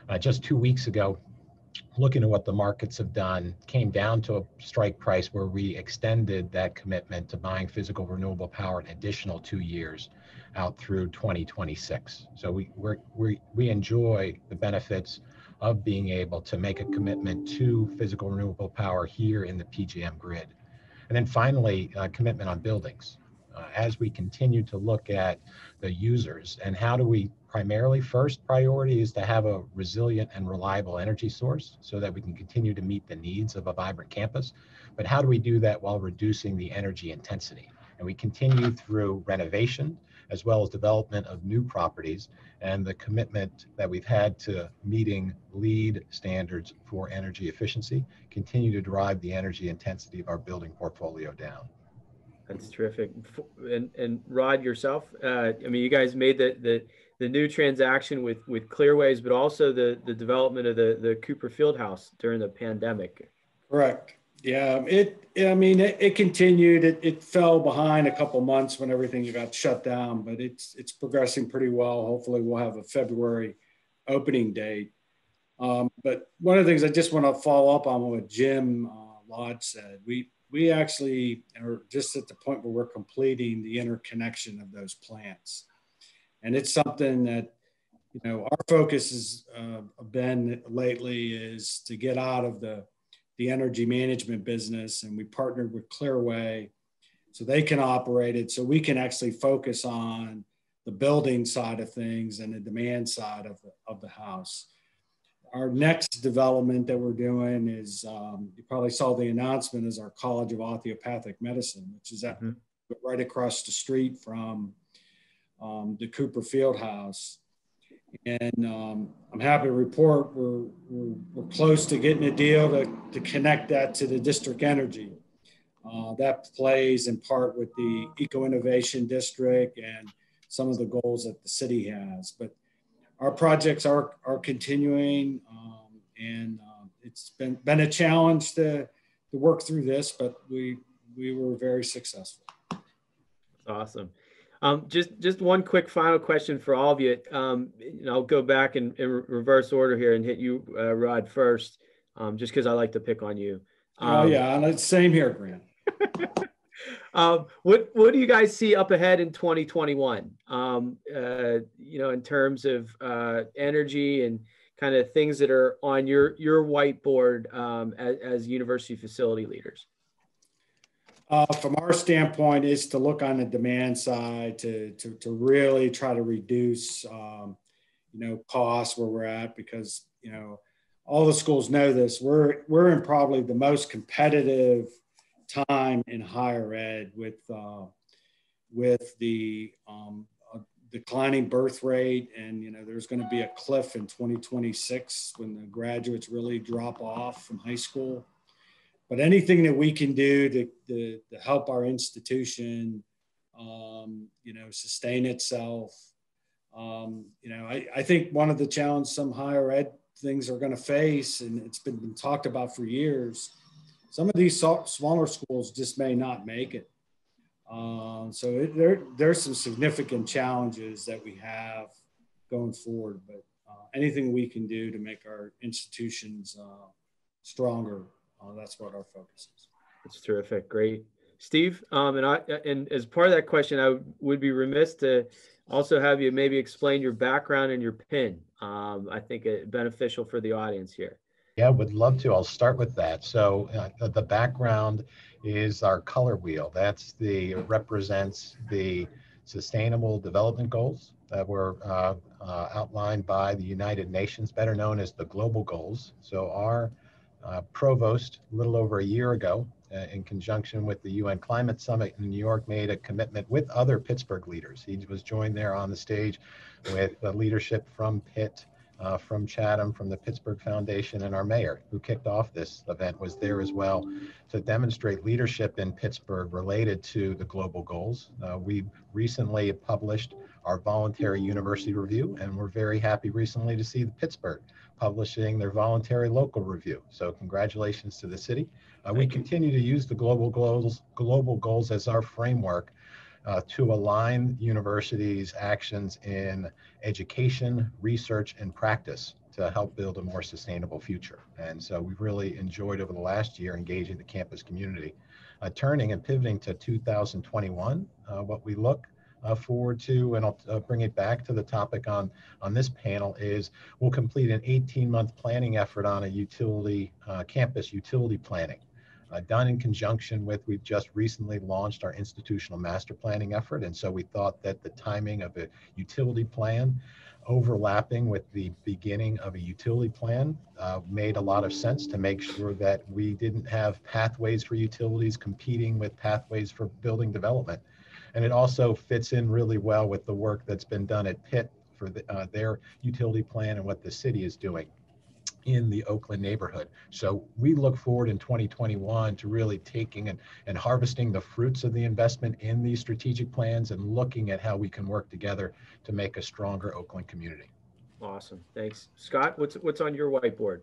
Uh, just two weeks ago, looking at what the markets have done, came down to a strike price where we extended that commitment to buying physical renewable power an additional two years out through 2026. So we we we enjoy the benefits of being able to make a commitment to physical renewable power here in the PJM grid. And then finally, commitment on buildings. Uh, as we continue to look at the users and how do we primarily first priority is to have a resilient and reliable energy source so that we can continue to meet the needs of a vibrant campus. But how do we do that while reducing the energy intensity? And we continue through renovation as well as development of new properties and the commitment that we've had to meeting LEED standards for energy efficiency continue to drive the energy intensity of our building portfolio down. That's terrific. And, and Rod, yourself, uh, I mean, you guys made the, the the new transaction with with Clearways, but also the the development of the the Cooper Fieldhouse during the pandemic. Correct. Yeah, it. I mean, it, it continued. It, it fell behind a couple months when everything got shut down, but it's it's progressing pretty well. Hopefully, we'll have a February opening date. Um, but one of the things I just want to follow up on what Jim uh, Lodge said, we we actually are just at the point where we're completing the interconnection of those plants and it's something that you know our focus has uh, been lately is to get out of the the energy management business and we partnered with clearway so they can operate it so we can actually focus on the building side of things and the demand side of the, of the house our next development that we're doing is um, you probably saw the announcement is our college of osteopathic medicine which is at, mm-hmm. right across the street from um, the Cooper Field House. And um, I'm happy to report we're, we're, we're, close to getting a deal to, to connect that to the district energy. Uh, that plays in part with the Eco Innovation District and some of the goals that the city has. But our projects are, are continuing um, and uh, it's been, been a challenge to, to work through this, but we, we were very successful. That's awesome. Um, just just one quick final question for all of you. Um, and I'll go back in, in reverse order here and hit you, uh, Rod, first, um, just because I like to pick on you. oh um, yeah, same here, Grant. um, what what do you guys see up ahead in 2021? Um, uh, you know, in terms of uh, energy and kind of things that are on your your whiteboard um, as, as university facility leaders. Uh, from our standpoint is to look on the demand side to, to, to really try to reduce, um, you know, costs where we're at because, you know, all the schools know this. We're we're in probably the most competitive time in higher ed with uh, with the um, declining birth rate, and you know there's going to be a cliff in 2026 when the graduates really drop off from high school. But anything that we can do to, to, to help our institution, um, you know, sustain itself. Um, you know, I, I think one of the challenges some higher ed things are going to face, and it's been, been talked about for years. Some of these smaller schools just may not make it. Um, so it, there, there's some significant challenges that we have going forward, but uh, anything we can do to make our institutions uh, stronger, uh, that's what our focus is. That's terrific. Great. Steve, um, and I, and as part of that question, I would be remiss to also have you maybe explain your background and your pin. Um, I think it beneficial for the audience here. Yeah, would love to. I'll start with that. So uh, the background is our color wheel. That's the represents the sustainable development goals that were uh, uh, outlined by the United Nations, better known as the global goals. So our uh, provost, a little over a year ago, uh, in conjunction with the UN Climate Summit in New York, made a commitment with other Pittsburgh leaders. He was joined there on the stage with the leadership from Pitt, uh, from Chatham, from the Pittsburgh Foundation, and our mayor, who kicked off this event, was there as well to demonstrate leadership in Pittsburgh related to the global goals. Uh, we recently published our voluntary university review, and we're very happy recently to see the Pittsburgh publishing their voluntary local review. So congratulations to the city. Uh, we continue to use the global goals, global goals as our framework uh, to align universities' actions in education, research, and practice to help build a more sustainable future. And so we've really enjoyed over the last year engaging the campus community. Uh, turning and pivoting to 2021, uh, what we look uh, forward to, and I'll uh, bring it back to the topic on, on this panel, is we'll complete an 18-month planning effort on a utility, uh, campus utility planning. Uh, done in conjunction with, we've just recently launched our institutional master planning effort. And so we thought that the timing of a utility plan overlapping with the beginning of a utility plan uh, made a lot of sense to make sure that we didn't have pathways for utilities competing with pathways for building development. And it also fits in really well with the work that's been done at Pitt for the, uh, their utility plan and what the city is doing in the Oakland neighborhood. So we look forward in 2021 to really taking and, and harvesting the fruits of the investment in these strategic plans and looking at how we can work together to make a stronger Oakland community. Awesome. Thanks. Scott, what's, what's on your whiteboard?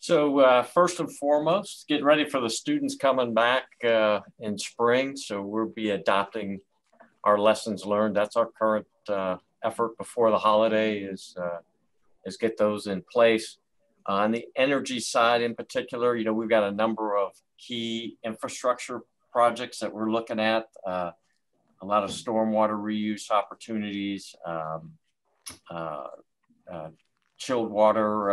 So uh, first and foremost, getting ready for the students coming back uh, in spring. So we'll be adopting our lessons learned. That's our current uh, effort before the holiday is, uh, is get those in place. on the energy side in particular, you know, we've got a number of key infrastructure projects that we're looking at. Uh, a lot of stormwater reuse opportunities, um, uh, chilled water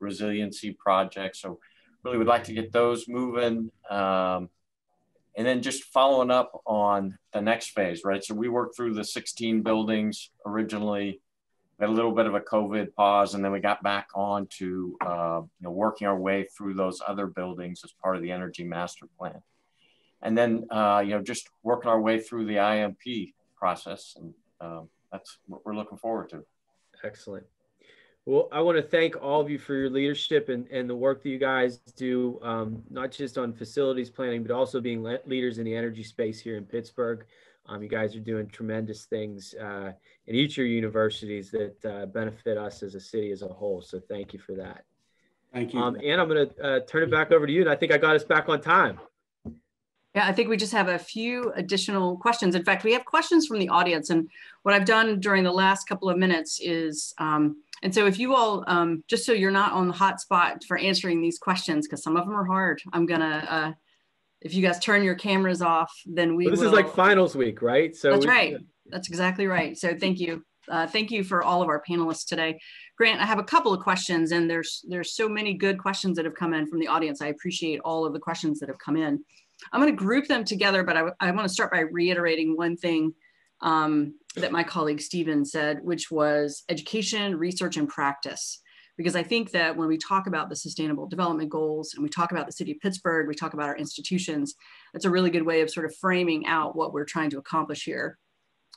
resiliency projects. So really would like to get those moving. Um, and then just following up on the next phase, right? So we worked through the 16 buildings originally, had a little bit of a COVID pause, and then we got back on to uh, you know working our way through those other buildings as part of the energy master plan, and then uh, you know just working our way through the IMP process, and um, that's what we're looking forward to. Excellent. Well, I want to thank all of you for your leadership and, and the work that you guys do, um, not just on facilities planning, but also being le leaders in the energy space here in Pittsburgh. Um, you guys are doing tremendous things uh, in each of your universities that uh, benefit us as a city as a whole. So thank you for that. Thank you. Um, and I'm going to uh, turn it back over to you. And I think I got us back on time. Yeah, I think we just have a few additional questions. In fact, we have questions from the audience. And what I've done during the last couple of minutes is um, and so if you all, um, just so you're not on the hot spot for answering these questions, because some of them are hard, I'm gonna, uh, if you guys turn your cameras off, then we well, this will... is like finals week, right? So That's we... right. That's exactly right. So thank you. Uh, thank you for all of our panelists today. Grant, I have a couple of questions and there's, there's so many good questions that have come in from the audience. I appreciate all of the questions that have come in. I'm gonna group them together, but I, I wanna start by reiterating one thing um, that my colleague Stephen said, which was education, research, and practice. because I think that when we talk about the sustainable development goals and we talk about the city of Pittsburgh, we talk about our institutions, that's a really good way of sort of framing out what we're trying to accomplish here.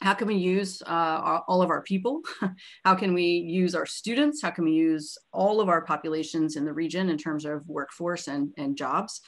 How can we use uh, all of our people? How can we use our students? How can we use all of our populations in the region in terms of workforce and, and jobs?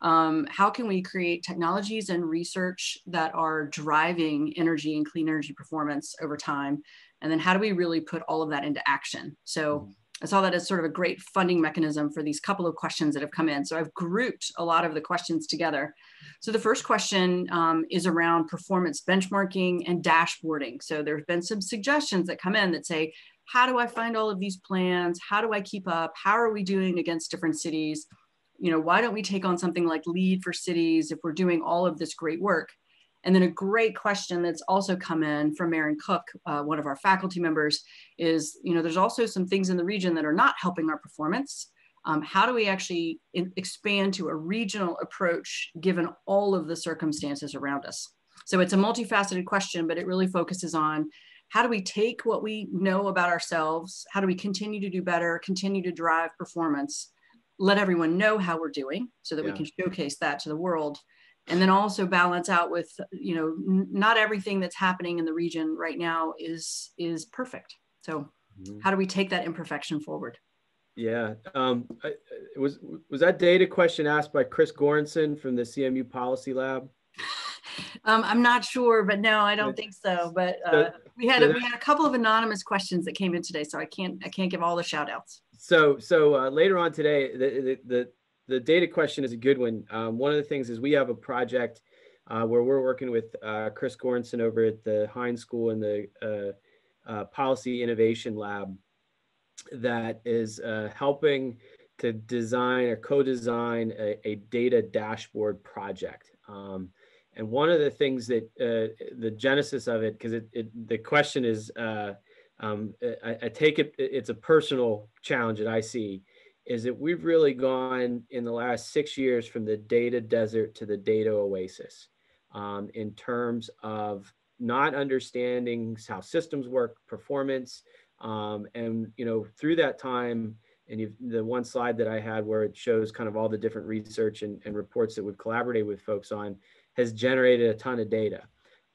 Um, how can we create technologies and research that are driving energy and clean energy performance over time? And then how do we really put all of that into action? So mm-hmm. I saw that as sort of a great funding mechanism for these couple of questions that have come in. So I've grouped a lot of the questions together. So the first question um, is around performance benchmarking and dashboarding. So there's been some suggestions that come in that say, how do I find all of these plans? How do I keep up? How are we doing against different cities? You know, why don't we take on something like LEED for cities if we're doing all of this great work? And then a great question that's also come in from Maren Cook, uh, one of our faculty members, is, you know, there's also some things in the region that are not helping our performance. Um, how do we actually in, expand to a regional approach given all of the circumstances around us? So it's a multifaceted question, but it really focuses on how do we take what we know about ourselves? How do we continue to do better, continue to drive performance, let everyone know how we're doing so that yeah. we can showcase that to the world and then also balance out with you know not everything that's happening in the region right now is is perfect so mm-hmm. how do we take that imperfection forward yeah um I, was was that data question asked by chris goranson from the cmu policy lab um, I'm not sure, but no, I don't think so. But uh, we had a, we had a couple of anonymous questions that came in today, so I can't I can't give all the shout outs. So so uh, later on today, the, the the data question is a good one. Um, one of the things is we have a project uh, where we're working with uh, Chris Goranson over at the Heinz School and the uh, uh Policy Innovation Lab that is uh, helping to design or co-design a, a, data dashboard project. Um, and one of the things that the genesis of it, because it, it, the question is, um, I, I, take it, it's a personal challenge that I see is that we've really gone in the last six years from the data desert to the data oasis um, in terms of not understanding how systems work, performance, um, and you know through that time, and the one slide that I had where it shows kind of all the different research and, and reports that we've collaborated with folks on has generated a ton of data.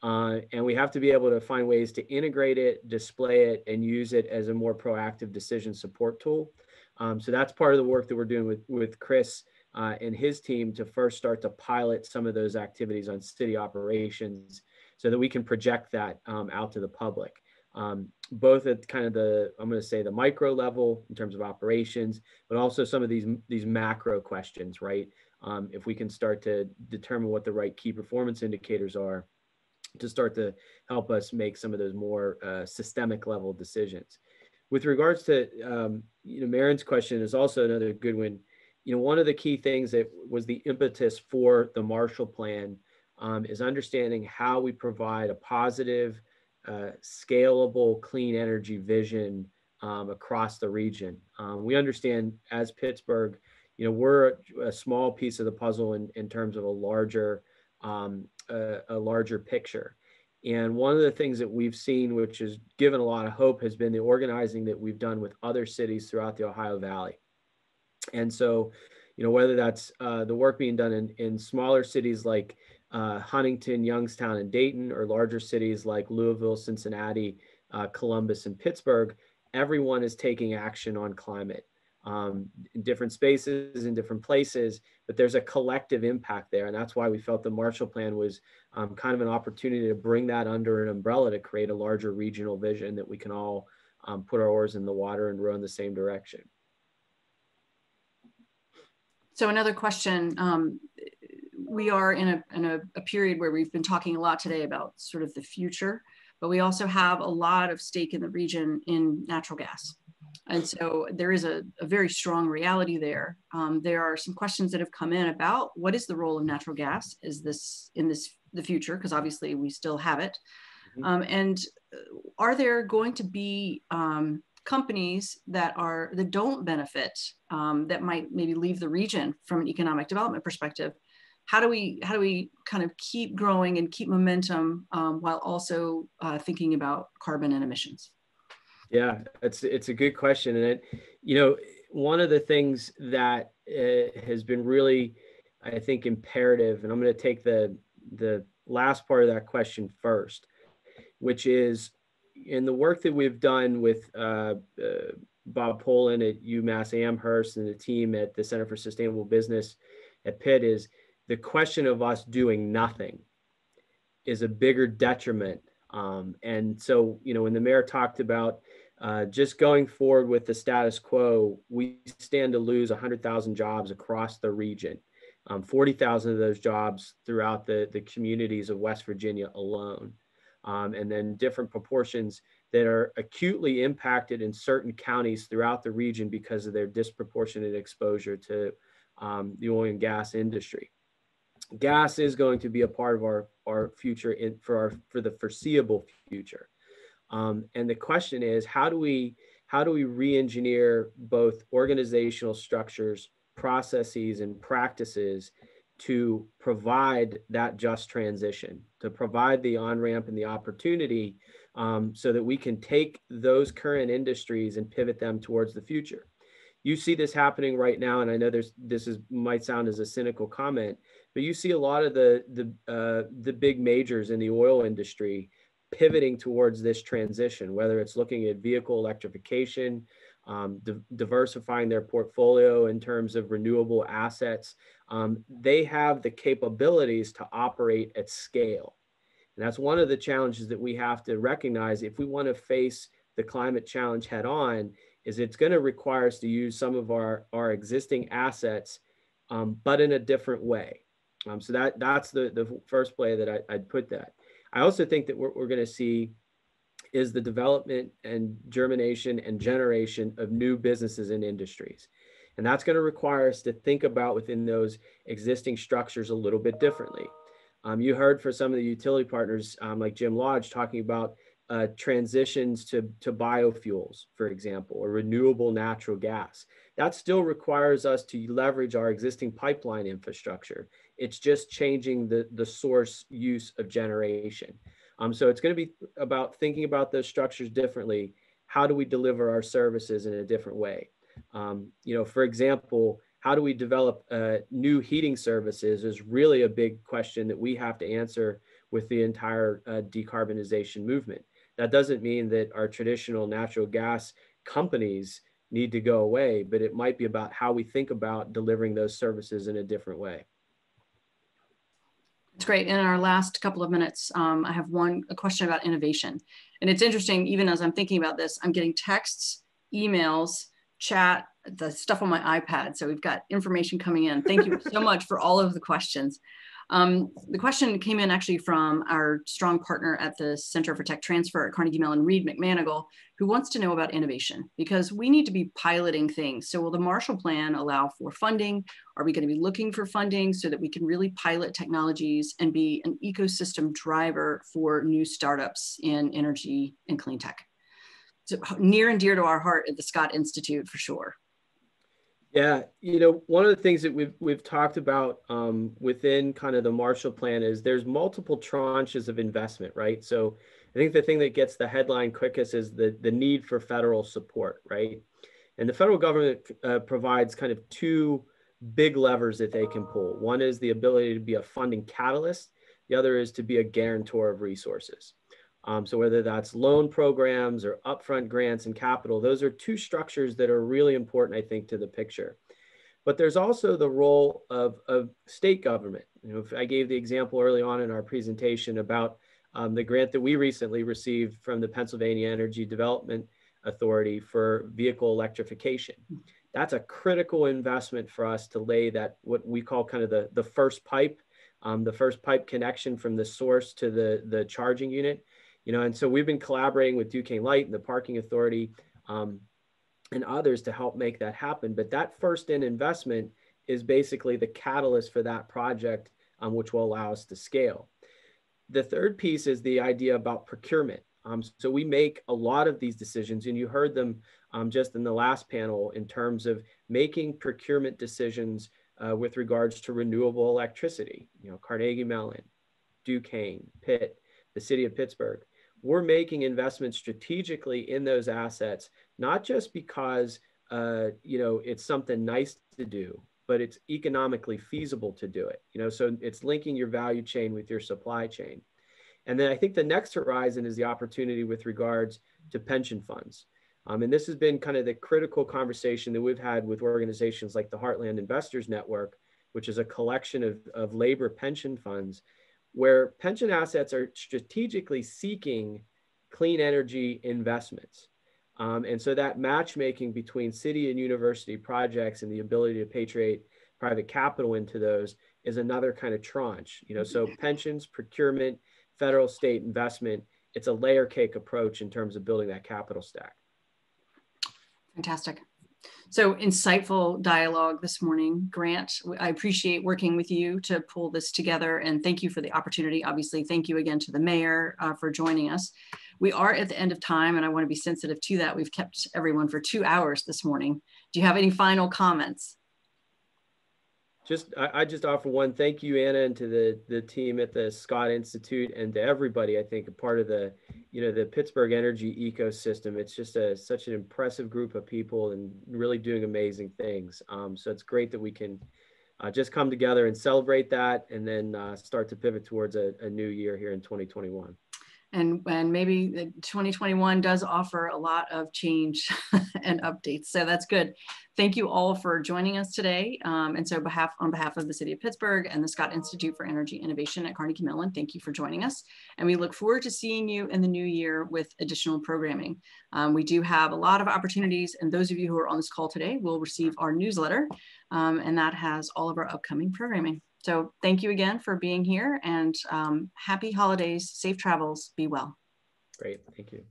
Uh, and we have to be able to find ways to integrate it, display it, and use it as a more proactive decision support tool. Um, so that's part of the work that we're doing with, with Chris uh, and his team to first start to pilot some of those activities on city operations so that we can project that um, out to the public. Um, both at kind of the, I'm going to say the micro level in terms of operations, but also some of these, these macro questions, right? Um, if we can start to determine what the right key performance indicators are to start to help us make some of those more uh, systemic level decisions with regards to um, you know Maren's question is also another good one. You know, one of the key things that was the impetus for the Marshall Plan um, is understanding how we provide a positive, uh, scalable, clean energy vision um, across the region. Um, we understand as Pittsburgh, you know, we're a small piece of the puzzle in, in terms of a larger, um, a, a larger picture. And one of the things that we've seen, which has given a lot of hope, has been the organizing that we've done with other cities throughout the Ohio Valley. And so, you know, whether that's uh, the work being done in, in smaller cities like uh, Huntington, Youngstown, and Dayton, or larger cities like Louisville, Cincinnati, uh, Columbus, and Pittsburgh, everyone is taking action on climate um, in different spaces, in different places, but there's a collective impact there. And that's why we felt the Marshall Plan was um, kind of an opportunity to bring that under an umbrella to create a larger regional vision that we can all um, put our oars in the water and row in the same direction. So another question, um, we are in, a, in a, a period where we've been talking a lot today about sort of the future, but we also have a lot of stake in the region in natural gas. And so there is a, a very strong reality there. Um, there are some questions that have come in about what is the role of natural gas? Is this in this the future? Because obviously we still have it. Mm-hmm. Um, and uh, are there going to be um, companies that are that don't benefit um, that might maybe leave the region from an economic development perspective? How do we how do we kind of keep growing and keep momentum um, while also uh, thinking about carbon and emissions? Yeah, it's it's a good question, and it, you know, one of the things that uh, has been really, I think, imperative, and I'm going to take the the last part of that question first, which is in the work that we've done with uh, uh, Bob Pollin at UMass Amherst and the team at the Center for Sustainable Business at Pitt is the question of us doing nothing is a bigger detriment. Um, and so, you know, when the mayor talked about uh, just going forward with the status quo, we stand to lose 100,000 jobs across the region, um, 40,000 of those jobs throughout the, the communities of West Virginia alone. Um, and then different proportions that are acutely impacted in certain counties throughout the region because of their disproportionate exposure to um, the oil and gas industry. Gas is going to be a part of our, our future in, for our for the foreseeable future. Um, and the question is, how do we how do we re-engineer both organizational structures, processes, and practices to provide that just transition, to provide the on-ramp and the opportunity um, so that we can take those current industries and pivot them towards the future. You see this happening right now, and I know there's this is might sound as a cynical comment, but you see a lot of the the uh, the big majors in the oil industry pivoting towards this transition, whether it's looking at vehicle electrification, um, di diversifying their portfolio in terms of renewable assets. Um, they have the capabilities to operate at scale. And that's one of the challenges that we have to recognize if we want to face the climate challenge head on is it's going to require us to use some of our, our existing assets, um, but in a different way. Um, so that that's the, the first play that I, would put that. I also think that what we're going to see is the development and germination and generation of new businesses and industries. And that's going to require us to think about within those existing structures a little bit differently. Um, you heard for some of the utility partners um, like Jim Lodge talking about uh, transitions to, to biofuels, for example, or renewable natural gas. That still requires us to leverage our existing pipeline infrastructure. It's just changing the, the source use of generation. Um, so it's going to be about thinking about those structures differently. How do we deliver our services in a different way? Um, you know, for example, how do we develop uh, new heating services is really a big question that we have to answer with the entire uh, decarbonization movement. That doesn't mean that our traditional natural gas companies need to go away, but it might be about how we think about delivering those services in a different way. It's great. In our last couple of minutes, um, I have one a question about innovation. And it's interesting, even as I'm thinking about this, I'm getting texts, emails, chat, the stuff on my iPad. So we've got information coming in. Thank you so much for all of the questions. Um, the question came in actually from our strong partner at the Center for Tech Transfer at Carnegie Mellon, Reed McManigle, who wants to know about innovation because we need to be piloting things. So will the Marshall Plan allow for funding? Are we going to be looking for funding so that we can really pilot technologies and be an ecosystem driver for new startups in energy and clean tech? So near and dear to our heart at the Scott Institute for sure. Yeah, you know, one of the things that we've we've talked about um, within kind of the Marshall Plan is there's multiple tranches of investment, right? So I think the thing that gets the headline quickest is the the need for federal support, right? And the federal government uh, provides kind of two big levers that they can pull. One is the ability to be a funding catalyst. The other is to be a guarantor of resources. Um, so whether that's loan programs or upfront grants and capital, those are two structures that are really important, I think, to the picture. But there's also the role of, of state government. You know, I gave the example early on in our presentation about um, the grant that we recently received from the Pennsylvania Energy Development Authority for vehicle electrification. That's a critical investment for us to lay that what we call kind of the, the first pipe, um, the first pipe connection from the source to the, the charging unit you know, and so we've been collaborating with Duquesne Light and the Parking Authority um, and others to help make that happen. But that first in investment is basically the catalyst for that project, um, which will allow us to scale. The third piece is the idea about procurement. Um, so we make a lot of these decisions, and you heard them um, just in the last panel in terms of making procurement decisions uh, with regards to renewable electricity. You know, Carnegie Mellon, Duquesne, Pitt, the city of Pittsburgh we're making investments strategically in those assets, not just because uh, you know it's something nice to do, but it's economically feasible to do it. You know, so it's linking your value chain with your supply chain. And then I think the next horizon is the opportunity with regards to pension funds. Um, and this has been kind of the critical conversation that we've had with organizations like the Heartland Investors Network, which is a collection of, of labor pension funds, where pension assets are strategically seeking clean energy investments. Um, and so that matchmaking between city and university projects and the ability to patriate private capital into those is another kind of tranche. You know, so pensions, procurement, federal state investment, it's a layer cake approach in terms of building that capital stack. Fantastic. So insightful dialogue this morning, Grant. I appreciate working with you to pull this together and thank you for the opportunity. Obviously, thank you again to the mayor uh, for joining us. We are at the end of time and I wanna be sensitive to that. We've kept everyone for two hours this morning. Do you have any final comments? Just I, I, just offer one thank you anna and to the the team at the scott institute and to everybody i think a part of the you know the pittsburgh energy ecosystem. It's just a such an impressive group of people and really doing amazing things. Um, so it's great that we can uh, just come together and celebrate that and then uh, start to pivot towards a, a new year here in 2021 and, and maybe 2021 does offer a lot of change and updates. So that's good. Thank you all for joining us today. Um, and so behalf, on behalf of the City of Pittsburgh and the Scott Institute for Energy Innovation at Carnegie Mellon, thank you for joining us. And we look forward to seeing you in the new year with additional programming. Um, we do have a lot of opportunities and those of you who are on this call today will receive our newsletter um, and that has all of our upcoming programming. So thank you again for being here and um, happy holidays, safe travels, be well. Great, thank you.